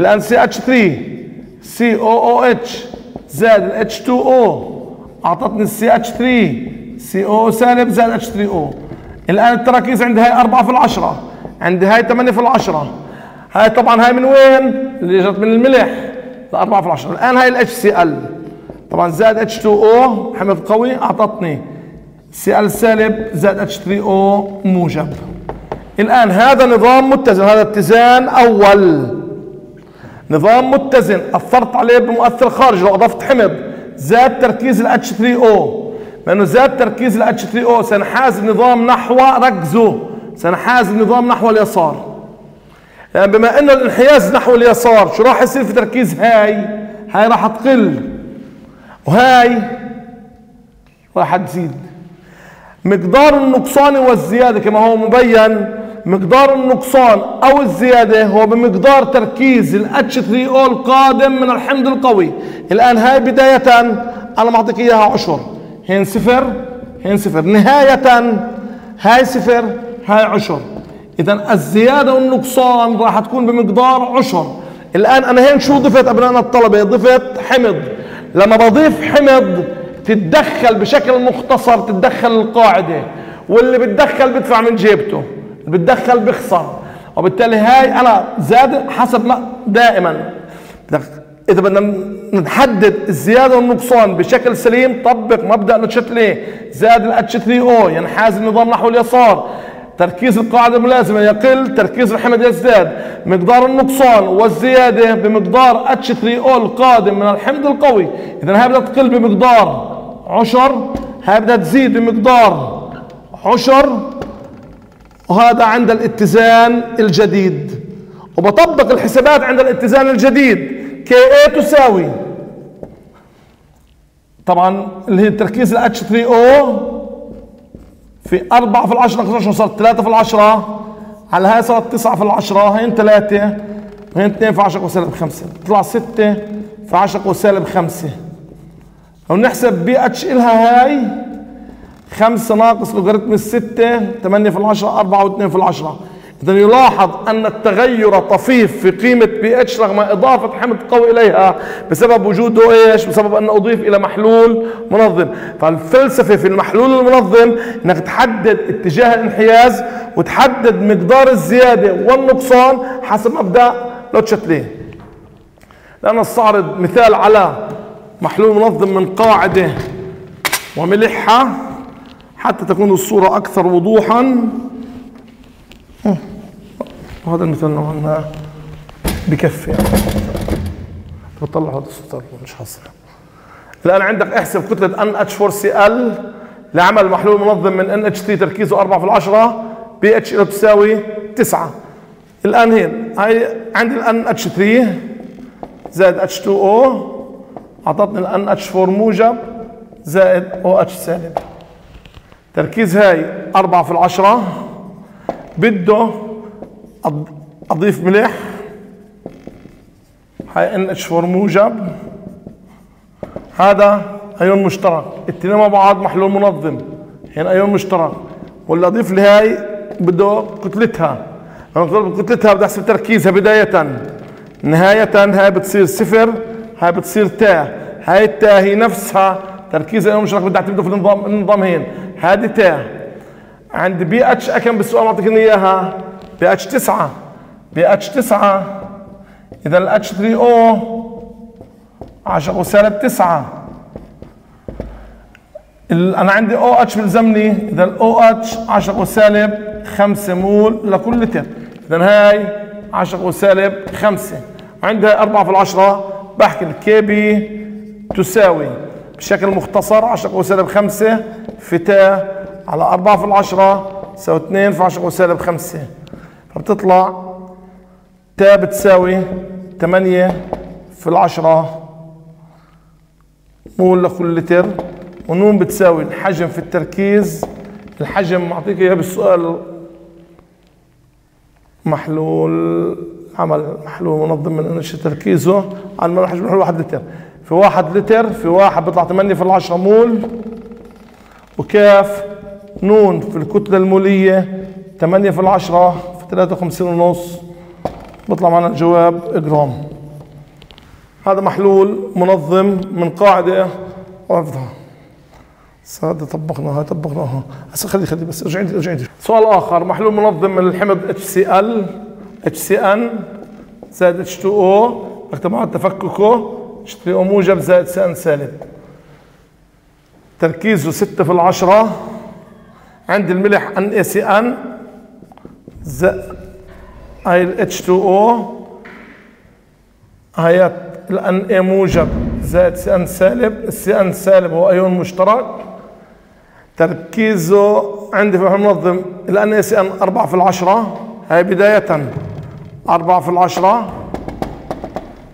Speaker 1: الآن سي اتش 3 سي أو أو اتش زائد الاتش 2 أو أعطتني السي اتش 3 سي أو سالب زائد اتش 3 أو الآن التراكيز عندي هاي 4 في العشرة عندي هاي 8 في العشرة. هاي طبعا هاي من وين؟ اللي اجت من الملح. 4 في العشرة. الآن هاي الاتش سي ال طبعا زائد H2O حمض قوي أعطتني ال سالب زائد اتش 3 أو موجب. الآن هذا نظام متزن هذا اتزان أول. نظام متزن أثرت عليه بمؤثر خارجي لو أضفت حمض زاد تركيز ال H3O لأنه زاد تركيز ال H3O سينحاز النظام نحو ركزه سينحاز النظام نحو اليسار. لأن بما انه الانحياز نحو اليسار شو راح يصير في تركيز هاي؟ هاي راح تقل. وهاي تزيد مقدار النقصان والزيادة كما هو مبين مقدار النقصان أو الزيادة هو بمقدار تركيز ال H3O القادم من الحمض القوي. الآن هاي بداية أنا معطيك إياها عشر. هين صفر هين صفر. نهاية هاي صفر هاي عشر. اذا الزيادة والنقصان راح تكون بمقدار عشر. الآن أنا هين شو ضفت ابنائنا الطلبة؟ ضفت حمض. لما بضيف حمض تتدخل بشكل مختصر تتدخل القاعدة. واللي بتدخل بدفع من جيبته اللي بتدخل بخسر وبالتالي هاي أنا زاد حسب ما دائما. إذا بدنا نحدد الزيادة والنقصان بشكل سليم طبق مبدأ نوتشتلي زاد الاتش 3 أو ينحاز النظام نحو اليسار. تركيز القاعدة الملازمة يقل تركيز الحمض يزداد مقدار النقصان والزيادة بمقدار H3O القادم من الحمض القوي. إذا هاي بدها تقل بمقدار عشر هاي بدها تزيد بمقدار عشر وهذا عند الاتزان الجديد. وبطبق الحسابات عند الاتزان الجديد. اي تساوي. طبعا اللي هي التركيز ال H3O في 4 في العشرة 15 صارت 3 في العشرة. على هاي صارت 9 في العشرة هين 3 وهين 2 في 10 وسالب 5 تطلع 6 في 10 وسالب 5 لو نحسب بي اتش إلها هاي 5 ناقص لوغاريتم الستة 8 في العشرة 4 و2 في العشرة. إذا يلاحظ أن التغير طفيف في قيمة بي اتش رغم إضافة حمض قوي إليها بسبب وجوده إيش؟ بسبب أن أضيف إلى محلول منظم، فالفلسفة في المحلول المنظم أنك تحدد اتجاه الانحياز وتحدد مقدار الزيادة والنقصان حسب مبدأ لوتشتليه. لأنا استعرض مثال على محلول منظم من قاعدة وملحها حتى تكون الصورة أكثر وضوحا وهذا المثال نوعا ما بكفي يعني. بطلع هذا السطر مش حصل الآن عندك احسب كتلة ان اتش 4 سي ال لعمل محلول منظم من NH3 تركيزه 4 في العشرة بي اتش تساوي 9 الآن هين هاي عندي الان اتش 3 زائد اتش 2 أو أعطتني الان اتش 4 موجب زائد أو اتش سالب تركيز هاي 4 في العشرة. بده أضيف ملح هاي NH4 موجب. هذا أيون مشترك. الاثنين مع بعض محلول منظم. هنا أيون مشترك. واللي اضيف لي هاي بده كتلتها كتلتها بدي أحسب تركيزها بداية. نهاية هاي بتصير صفر هاي بتصير تا. هاي التا هي نفسها. تركيز الايون مشترك بدي أعتمده في النظام النظام هين. هذه تا. عند بي اتش كم بالسؤال معطيك إياها. بي اتش 9 بي اتش 9 إذا ال H3O 10 وسالب 9 أنا عندي OH بيلزمني إذا ال OH 10 وسالب 5 مول لكل لتر إذا هاي 10 وسالب 5 عندها 4 في العشرة. بحكي ال Kb تساوي بشكل مختصر 10 وسالب 5 في تا على 4 في العشرة تساوي 2 في 10 وسالب 5 فبتطلع تا بتساوي 8 في العشرة. مول لكل لتر. ونون بتساوي الحجم في التركيز. الحجم معطيك إياه بالسؤال محلول عمل محلول منظم من إنش تركيزه على حجم محلول 1 لتر. في 1 لتر في واحد بيطلع 8 في العشرة مول. وكاف نون في الكتلة المولية 8 في العشرة في 53 ونص. بيطلع معنا الجواب جرام هذا محلول منظم من قاعدة. وحفظها هذا طبقنا هاي طبقناها. هسه خلي خلي بس ارجعي ارجعي سؤال آخر. محلول منظم من الحمض اتش سي ال اتش سي ان زائد اتش 2 أو اكتب معه تفككه اتش 3 أو موجب زائد سي سالب. تركيزه 6 في العشرة. عند الملح ان اي سي ان هاي ال اتش 2 أو هاي ال Na موجب زائد CN سالب ال CN سالب هو ايون مشترك. تركيزه عندي في المنظم ال NaCN 4 في العشرة هاي بداية 4 في العشرة.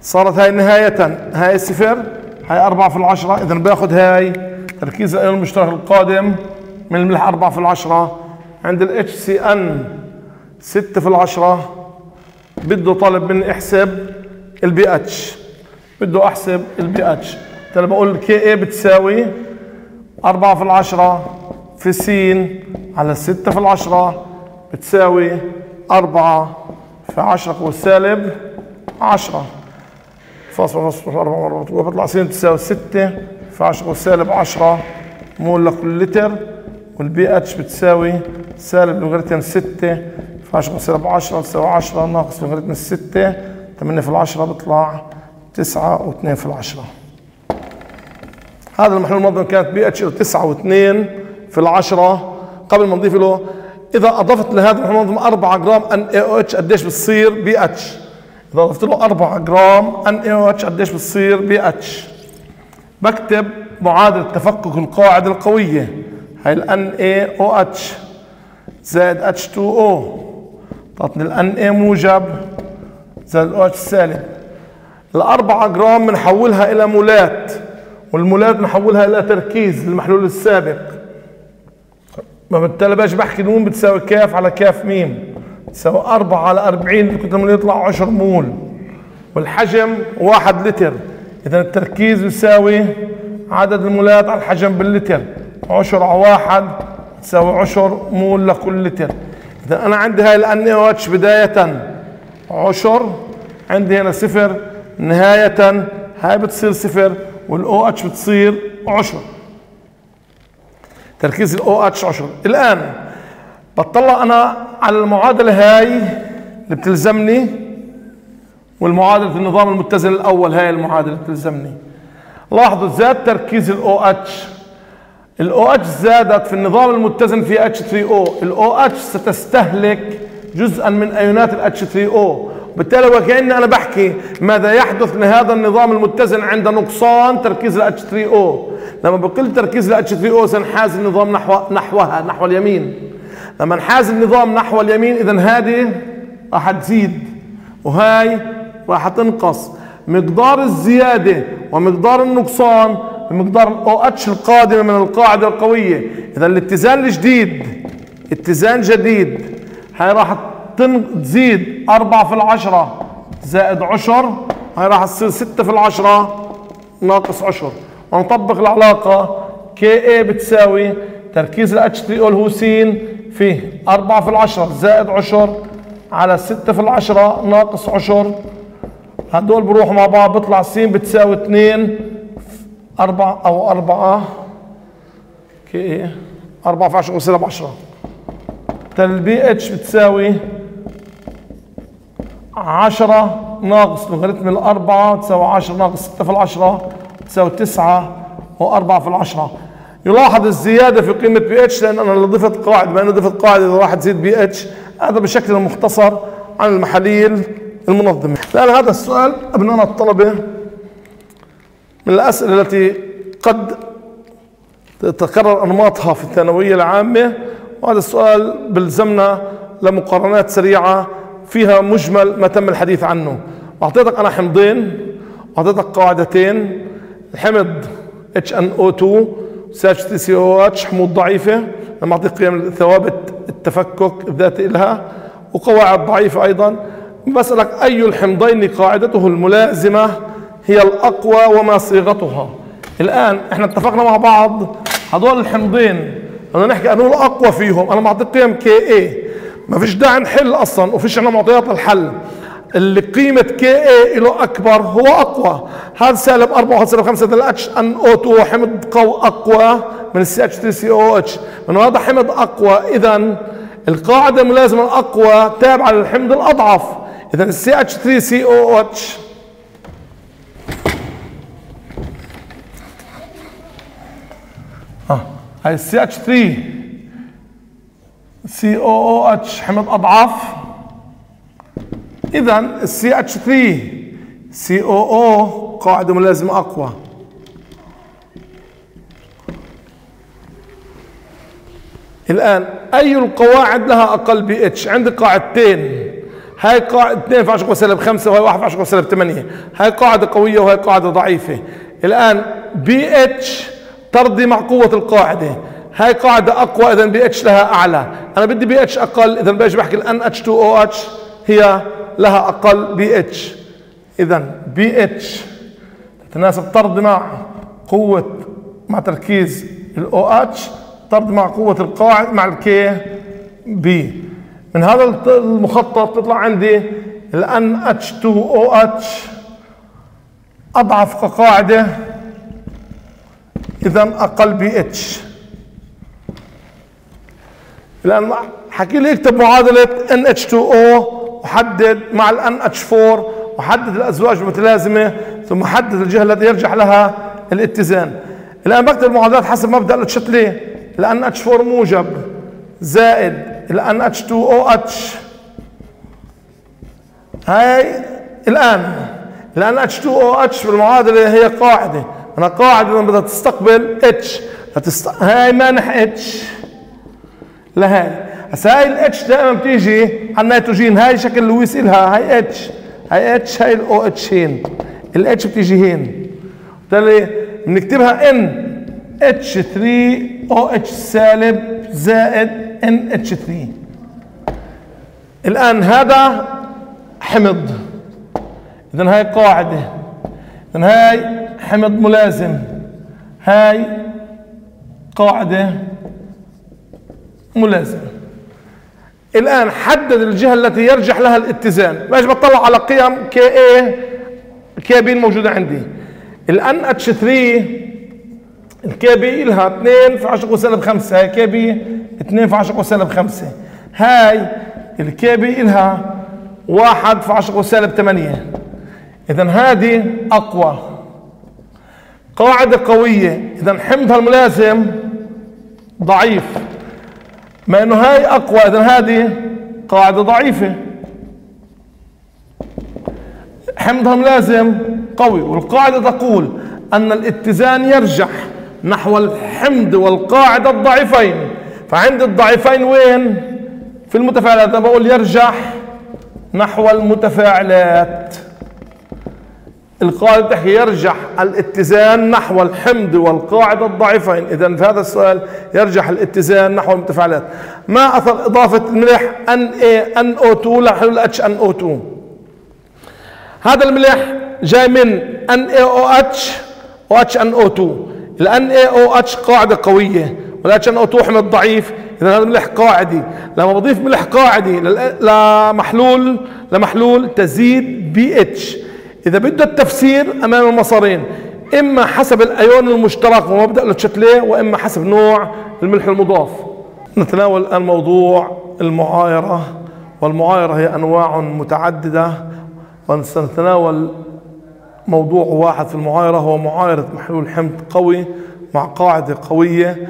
Speaker 1: صارت هاي نهاية هاي صفر هاي أربعة في العشرة إذا باخذ هاي تركيز الأيون المشترك القادم. من الملح أربعة في العشرة عند ال HCN ستة في العشرة بده طالب مني أحسب البي اتش بده أحسب البي اتش أنا بقول Ka بتساوي أربعة في العشرة في س على ستة في العشرة بتساوي أربعة في عشرة قوة سالب عشرة. فاصلة فاصلة أربعة مرات بطلع س تساوي ستة في عشرة قوة سالب عشرة مول لكل لتر. والبي اتش بتساوي سالب لوغاريتم ستة في عشرة قوة سالب عشرة تساوي عشرة ناقص لوغاريتم الستة تمانية في العشرة بيطلع تسعة واثنين في العشرة. هذا المحلول المنظم كانت بي اتش تسعة واثنين في العشرة. قبل ما نضيف له إذا أضفت لهذا المحلول المنظم 4 جرام ان اي أو اتش قديش بتصير بي اتش إذا أضفت له 4 جرام ان اي أو اتش قديش بتصير بي اتش بكتب معادلة تفكك القاعدة القوية. هاي أو اتش زائد اتش 2 أو تعطني ال اي موجب زائد اتش سالب. الأربعة جرام بنحولها إلى مولات والمولات بنحولها إلى تركيز للمحلول السابق. ما بالتالي باش بحكي نون بتساوي كاف على كاف ميم. تساوي أربعة على أربعين الكتلة يطلع عشر مول. والحجم واحد لتر. إذا التركيز يساوي عدد المولات على الحجم باللتر. عشر واحد تساوي عشر مول لكل لتر إذا أنا عندي هاي الأن أو اتش بداية. عشر عندي هنا صفر. نهاية هاي بتصير صفر وال OH بتصير عشر. تركيز ال OH عشر. الآن بطلع أنا على المعادلة هاي اللي بتلزمني والمعادلة النظام المتزن الأول هاي المعادلة بتلزمني. لاحظوا زاد تركيز الأو اتش. الاو اتش زادت في النظام المتزن في اتش 3 أو الاو اتش ستستهلك جزءا من أيونات ال H3O بالتالي وكأني أنا بحكي ماذا يحدث لهذا النظام المتزن عند نقصان تركيز ال H3O لما بقل تركيز ال H3O سينحاز النظام نحو نحوها نحو اليمين. لما نحاز النظام نحو اليمين إذا هذه راح تزيد. وهاي راح تنقص. مقدار الزيادة ومقدار النقصان بمقدار ال OH القادمة من القاعدة القوية. إذا الاتزان الجديد اتزان جديد هاي راح تزيد أربعة في العشرة زائد عشر هاي راح تصير ستة في العشرة ناقص عشر. ونطبق العلاقة كي اي بتساوي تركيز ال H3O اللي هو س في أربعة في العشرة زائد عشر على ستة في العشرة ناقص عشر. هدول بروحوا مع بعض بيطلع س بتساوي اثنين أربعة أو أربعة. Ka أربعة في عشرة وسالب عشرة. البي إتش بتساوي عشرة ناقص لوغاريتم الأربعة تساوي عشرة ناقص ستة في العشرة تساوي تسعة وأربعة في العشرة. يلاحظ الزيادة في قيمة بي إتش لأن أنا ضفت قاعدة. بما أنا ضفت قاعدة إذا راح تزيد بي إتش هذا بشكل مختصر عن المحاليل المنظمة لأن هذا السؤال أبنائنا الطلبة من الأسئلة التي قد تتكرر أنماطها في الثانوية العامة وهذا السؤال بلزمنا لمقارنات سريعة فيها مجمل ما تم الحديث عنه. واعطيتك أنا حمضين واعطيتك قاعدتين الحمض HNO2 CH3COH حموض ضعيفة لما اعطيك قيم ثوابت التفكك الذاتي لها وقواعد ضعيفة أيضا. بسألك أي الحمضين قاعدته الملازمة هي الأقوى وما صيغتها. الآن إحنا اتفقنا مع بعض هذول الحمضين بدنا نحكي أنه الأقوى فيهم. أنا معطيك قيم Ka ما فيش داعي نحل أصلا وفيش عندنا معطيات الحل. اللي قيمة Ka له أكبر هو أقوى. هذا سالب 4 1 سالب 5 ال HNO2 حمض قو أقوى من السي اتش 3 سي أو اتش من هذا حمض أقوى. اذا القاعدة الملازمة الاقوى تابعة للحمض الأضعف. اذا السي اتش 3 سي أو اتش هاي السي اتش 3 سي أو أو اتش حمض اضعف اذا السي اتش 3 سي أو أو قاعدة ملازمة أقوى. الآن أي القواعد لها أقل بي اتش عندي قاعدتين هاي قاعدة 2 في 10 قوة سالب 5 وهي 1 في 10 قوة سالب 8 هاي قاعدة قوية وهي قاعدة ضعيفة. الآن بي اتش ترضي مع قوة القاعدة. هاي قاعدة أقوى إذا بي اتش لها أعلى. أنا بدي بي اتش أقل إذا بأجي بحكي ال NH2OH هي لها أقل بي اتش إذا بي اتش تتناسب طرد مع قوة مع تركيز ال OH طرد مع قوة القاعد مع ال Kb من هذا المخطط تطلع عندي ال NH2OH أضعف كقاعدة اذا أقل بي اتش الان حكي لي إكتب معادلة NH2OH وحدد مع ال NH4 وحدد الأزواج المتلازمة ثم حدد الجهة التي يرجح لها الاتزان. الآن بكتب المعادلات حسب مبدأ الاتشتلي ال NH4 موجب زائد ال NH2OH هاي الآن. ال NH2OH بالمعادلة هي قاعدة. أنا قاعدة بدها تستقبل H هتست... هاي مانح H لهاي هسا هاي ال H دائما بتيجي على النيتروجين. هاي شكل لويس إلها. هاي H. هاي H هاي ال OH هين. ال H بتيجي هين. بالتالي بنكتبها إن. إتش 3 أو اتش سالب زائد NH3 الآن هذا حمض. اذا هاي قاعدة. اذا هاي حمض ملازم. هاي قاعدة ملازم الآن حدد الجهة التي يرجح لها الاتزان. باش بطلع على قيم Ka Kb الموجودة عندي. ال NH3 ال Kb لها 2 في 10 سالب 5 هاي Kb 2 في 10 سالب 5 هاي ال Kb لها 1 في 10 سالب 8 اذا هذه أقوى. قاعدة قوية. إذا حمضها الملازم ضعيف. ما إنه هاي أقوى إذا هذه قاعدة ضعيفة. حمضهم لازم قوي والقاعدة تقول أن الاتزان يرجح نحو الحمض والقاعدة الضعيفين. فعند الضعيفين وين؟ في المتفاعلات. أنا بقول يرجح نحو المتفاعلات. القاعدة تحكي يرجح الاتزان نحو الحمض والقاعدة الضعيفين. إذا في هذا السؤال يرجح الاتزان نحو المتفاعلات. ما أثر إضافة الملح Na NO2 لحلول HNO2 هذا الملح جاي من NaOH و HNO2 ال NaOH قاعدة قوية وال HNO2 حمض ضعيف. إذا هذا ملح قاعدي. لما بضيف ملح قاعدي لمحلول لمحلول تزيد بي اتش إذا بده التفسير أمام المسارين إما حسب الأيون المشترك ومبدأ التشتليه وإما حسب نوع الملح المضاف. نتناول الآن موضوع المعايرة والمعايرة هي أنواع متعددة وسنتناول موضوع واحد في المعايرة هو معايرة محلول حمض قوي مع قاعدة قوية.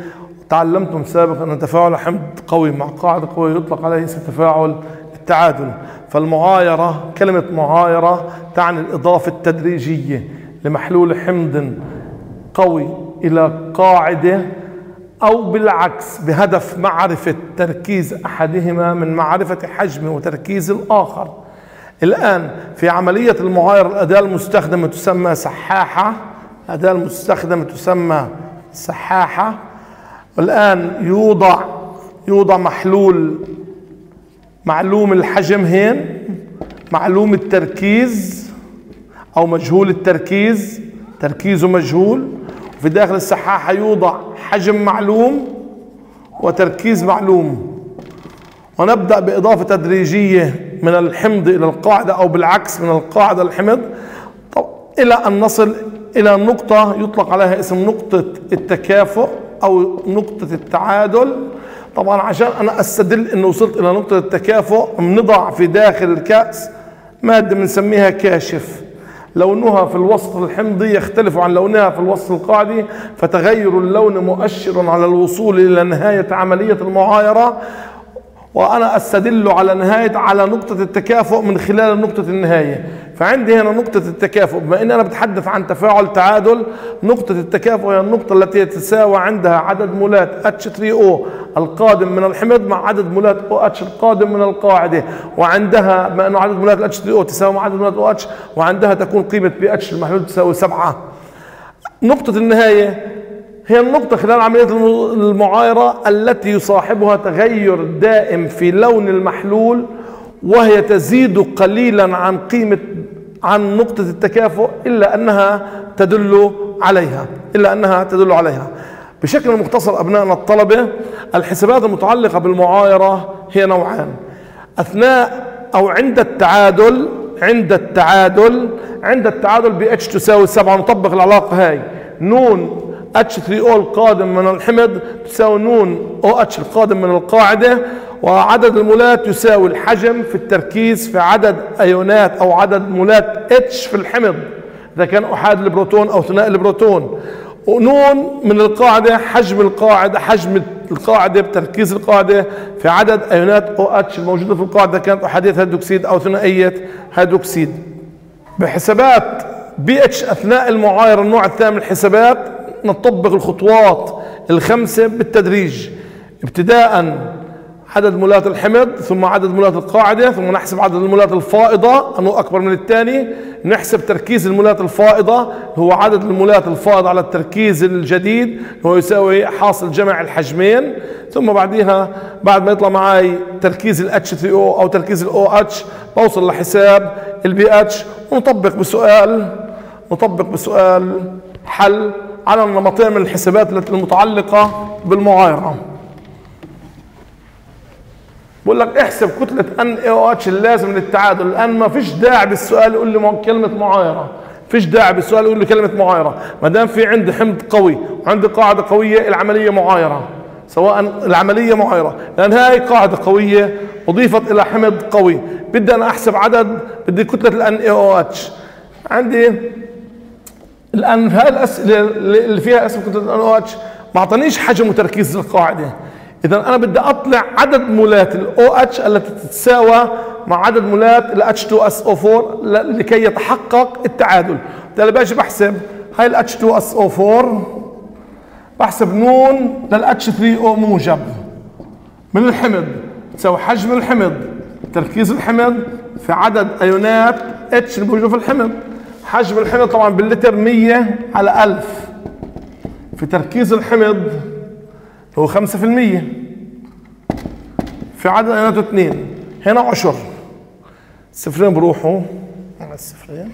Speaker 1: تعلمتم سابقا أن تفاعل حمض قوي مع قاعدة قوية يطلق عليه اسم تفاعل التعادل. فالمعايرة كلمة معايرة تعني الإضافة التدريجية لمحلول حمض قوي إلى قاعدة أو بالعكس بهدف معرفة تركيز أحدهما من معرفة حجم وتركيز الآخر. الآن في عملية المعايرة الأداة المستخدمة تسمى سحاحة الأداة المستخدمة تسمى سحاحة. والآن يوضع يوضع محلول معلوم الحجم هين؟ معلوم التركيز أو مجهول التركيز؟ تركيزه مجهول. وفي داخل السحاحة يوضع حجم معلوم وتركيز معلوم. ونبدأ بإضافة تدريجية من الحمض إلى القاعدة أو بالعكس من القاعدة للحمض إلى أن نصل إلى نقطة يطلق عليها اسم نقطة التكافؤ أو نقطة التعادل. طبعا عشان أنا أستدل إنه وصلت إلى نقطة التكافؤ بنضع في داخل الكأس مادة بنسميها كاشف. لونها في الوسط الحمضي يختلف عن لونها في الوسط القاعدي فتغير اللون مؤشر على الوصول إلى نهاية عملية المعايرة. وأنا أستدل على نهاية على نقطة التكافؤ من خلال نقطة النهاية. فعندي هنا نقطة التكافؤ. بما إني أنا بتحدث عن تفاعل تعادل نقطة التكافؤ هي النقطة التي يتساوى عندها عدد مولات H3O القادم من الحمض مع عدد مولات OH القادم من القاعدة. وعندها بما إنه عدد مولات ال H3O تساوي مع عدد مولات OH وعندها تكون بي اتش المحلول تساوي 7 نقطة النهاية هي النقطة خلال عملية المعايرة التي يصاحبها تغير دائم في لون المحلول وهي تزيد قليلا عن قيمة عن نقطة التكافؤ إلا أنها تدل عليها إلا أنها تدل عليها. بشكل مختصر أبنائنا الطلبة الحسابات المتعلقة بالمعايرة هي نوعان. أثناء أو عند التعادل عند التعادل عند التعادل ب H تساوي 7 نطبق العلاقة هاي. نون H3O القادم من الحمض تساوي نون OH القادم من القاعدة وعدد المولات يساوي الحجم في التركيز في عدد أيونات أو عدد مولات H في الحمض إذا كان أحاد البروتون أو ثنائي البروتون. ونون من القاعدة حجم القاعدة حجم القاعدة بتركيز القاعدة في عدد أيونات OH الموجودة في القاعدة كانت أحادية هيدروكسيد أو ثنائية هيدروكسيد. بحسابات بي اتش أثناء المعايرة النوع الثاني من الحسابات نطبق الخطوات الخمسة بالتدريج. ابتداء عدد مولات الحمض ثم عدد مولات القاعدة ثم نحسب عدد المولات الفائضة أنه أكبر من الثاني. نحسب تركيز المولات الفائضة هو عدد المولات الفائضة على التركيز الجديد هو يساوي حاصل جمع الحجمين. ثم بعدها بعد ما يطلع معي تركيز ال H3O أو تركيز ال OH بوصل لحساب البي اتش ونطبق بسؤال نطبق بسؤال حل على النمطين من الحسابات المتعلقة بالمعايرة. بقول لك احسب كتلة ان اي أو اتش اللازم للتعادل. الآن ما فيش داعي بالسؤال يقول لي كلمة معايرة. فيش داعي بالسؤال يقول لي كلمة معايرة. ما دام في عندي حمض قوي وعندي قاعدة قوية العملية معايرة. سواء العملية معايرة. لأن هاي قاعدة قوية أضيفت إلى حمض قوي. بدي أنا أحسب عدد بدي كتلة الان اي أو اتش عندي الآن هاي الأسئلة اللي فيها اسم الان أو اتش ما أعطانيش حجم وتركيز القاعدة. اذا أنا بدي أطلع عدد مولات ال OH التي تتساوى مع عدد مولات ال H2SO4 لكي يتحقق التعادل. بالتالي باجي بحسب هاي ال H2SO4 بحسب نون لل H3O موجب. من الحمض؟ تساوي حجم الحمض تركيز الحمض في عدد أيونات اتش الموجود في الحمض. حجم الحمض طبعا باللتر 100 على 1000 في تركيز الحمض هو 5% في عدد ايوناته اثنين هنا عشر. الصفرين بروحوا على الصفرين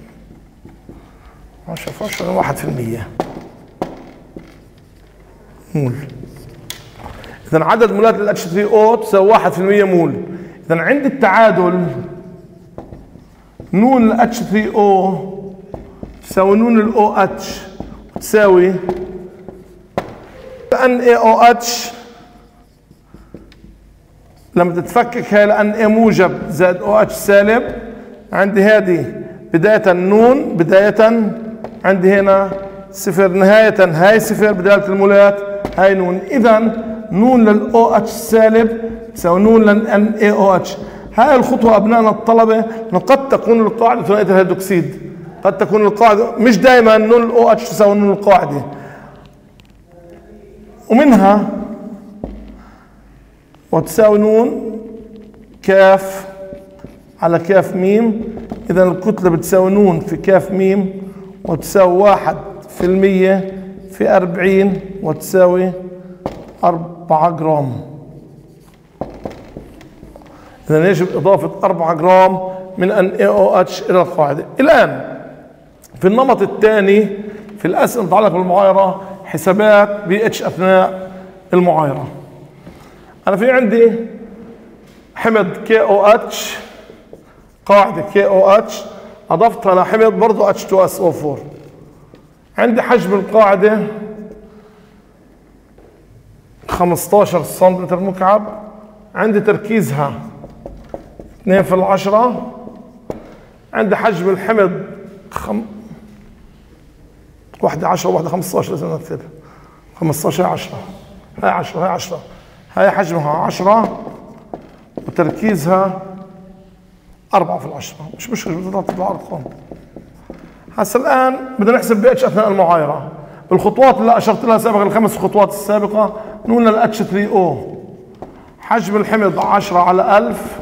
Speaker 1: 10 في 10 1% مول. اذا عدد مولات ال H3O تساوي 1% مول. اذا عند التعادل نون ال H3O تساوي نون ال OH تساوي اي أو إتش لما تتفكك هاي ل Na موجب زائد OH سالب. عندي هذه بداية نون بداية عندي هنا صفر نهاية هاي صفر بدالة المولات هاي نون. اذا نون لل OH سالب تساوي نون للان اي أو إتش. هاي الخطوة ابنائنا الطلبة قد تكون القاعدة ثنائية الهيدروكسيد. قد تكون القاعدة مش دائما نون ال OH تساوي نون القاعدة. ومنها وتساوي نون كاف على كاف ميم. إذا الكتلة بتساوي نون في كاف ميم وتساوي واحد في المية في أربعين وتساوي أربعة جرام. إذا يجب إضافة أربعة جرام من OH إلى القاعدة؟ الآن في النمط الثاني في الأسئلة المتعلقة بالمعايرة حسابات بي إتش أثناء المعايرة. أنا في عندي حمض KOH قاعدة KOH اضفتها لحمض برضه إتش 2 إس أو 4 عندي حجم القاعدة 15 سنتيمتر مكعب. عندي تركيزها 2 في العشرة. عندي حجم الحمض. واحدة 10 وواحدة 15 لازم نكتب 15 هي 10 هاي 10 هاي 10 هاي حجمها 10 وتركيزها 4 في العشرة. مش مشكلة بدنا تطلع أرقام هسا الآن بدنا نحسب بي اتش أثناء المعايرة. بالخطوات اللي أشرت لها سابقا الخمس خطوات السابقة نقول ال H3O. حجم الحمض 10 على 1000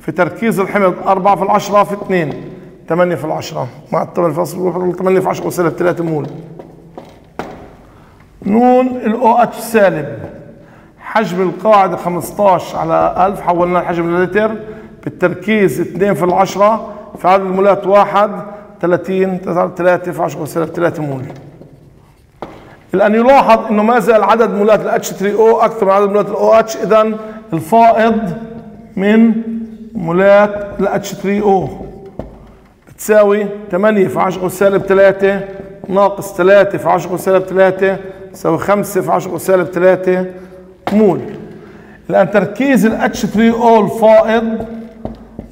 Speaker 1: في تركيز الحمض 4 في العشرة في 2 8 في العشرة. مع الثمن فاصل 8 في 10 وسالب 3 مول. نون ال OH سالب. حجم القاعدة 15 على 1000 حولناه لحجم اللتر بالتركيز 2 في العشرة في عدد المولات 1 30 3 في 10 وسالب 3 مول. الآن يلاحظ إنه ما زال عدد مولات ال H3O أكثر من عدد مولات ال OH اذا الفائض من مولات ال H3O بتساوي 8 في 10 سالب 3 ناقص 3 في 10 سالب 3 تساوي 5 في 10 سالب 3 مول. الآن تركيز ال H3O الفائض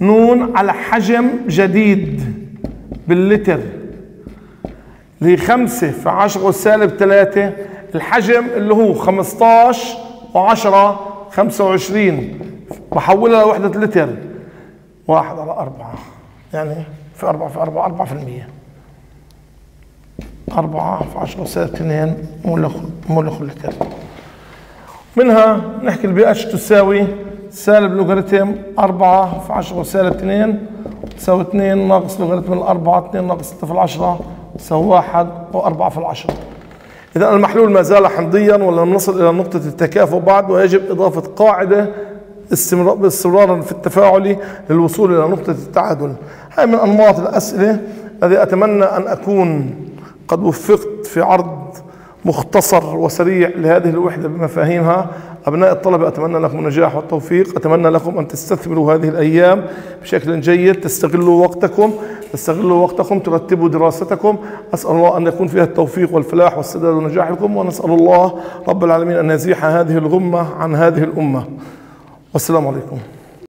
Speaker 1: نون على حجم جديد باللتر. اللي هي 5 في 10 سالب 3 الحجم اللي هو 15 و10 25 بحولها لوحدة لتر. واحد على أربعة. يعني في أربعة في أربعة أربعة في المية. أربعة في عشرة سالب اثنين مول لتر منها نحكي البي اتش تساوي. سالب لوغاريتم أربعة في عشرة سالب اثنين تساوي اثنين ناقص لوغاريتم الأربعة اثنين ناقص ستة في العشرة تساوي واحد وأربعة في العشرة. إذا المحلول ما زال حمضيا ولم نصل إلى نقطة التكافؤ بعد ويجب إضافة قاعدة استمرارا في التفاعل للوصول إلى نقطة التعادل. هاي من أنماط الأسئلة الذي أتمنى أن أكون قد وفقت في عرض مختصر وسريع لهذه الوحدة بمفاهيمها. أبناء الطلبة أتمنى لكم النجاح والتوفيق. أتمنى لكم أن تستثمروا هذه الأيام بشكل جيد. تستغلوا وقتكم تستغلوا وقتكم ترتبوا دراستكم. أسأل الله أن يكون فيها التوفيق والفلاح والسداد والنجاح لكم. ونسأل الله رب العالمين أن يزيح هذه الغمة عن هذه الأمة. والسلام عليكم.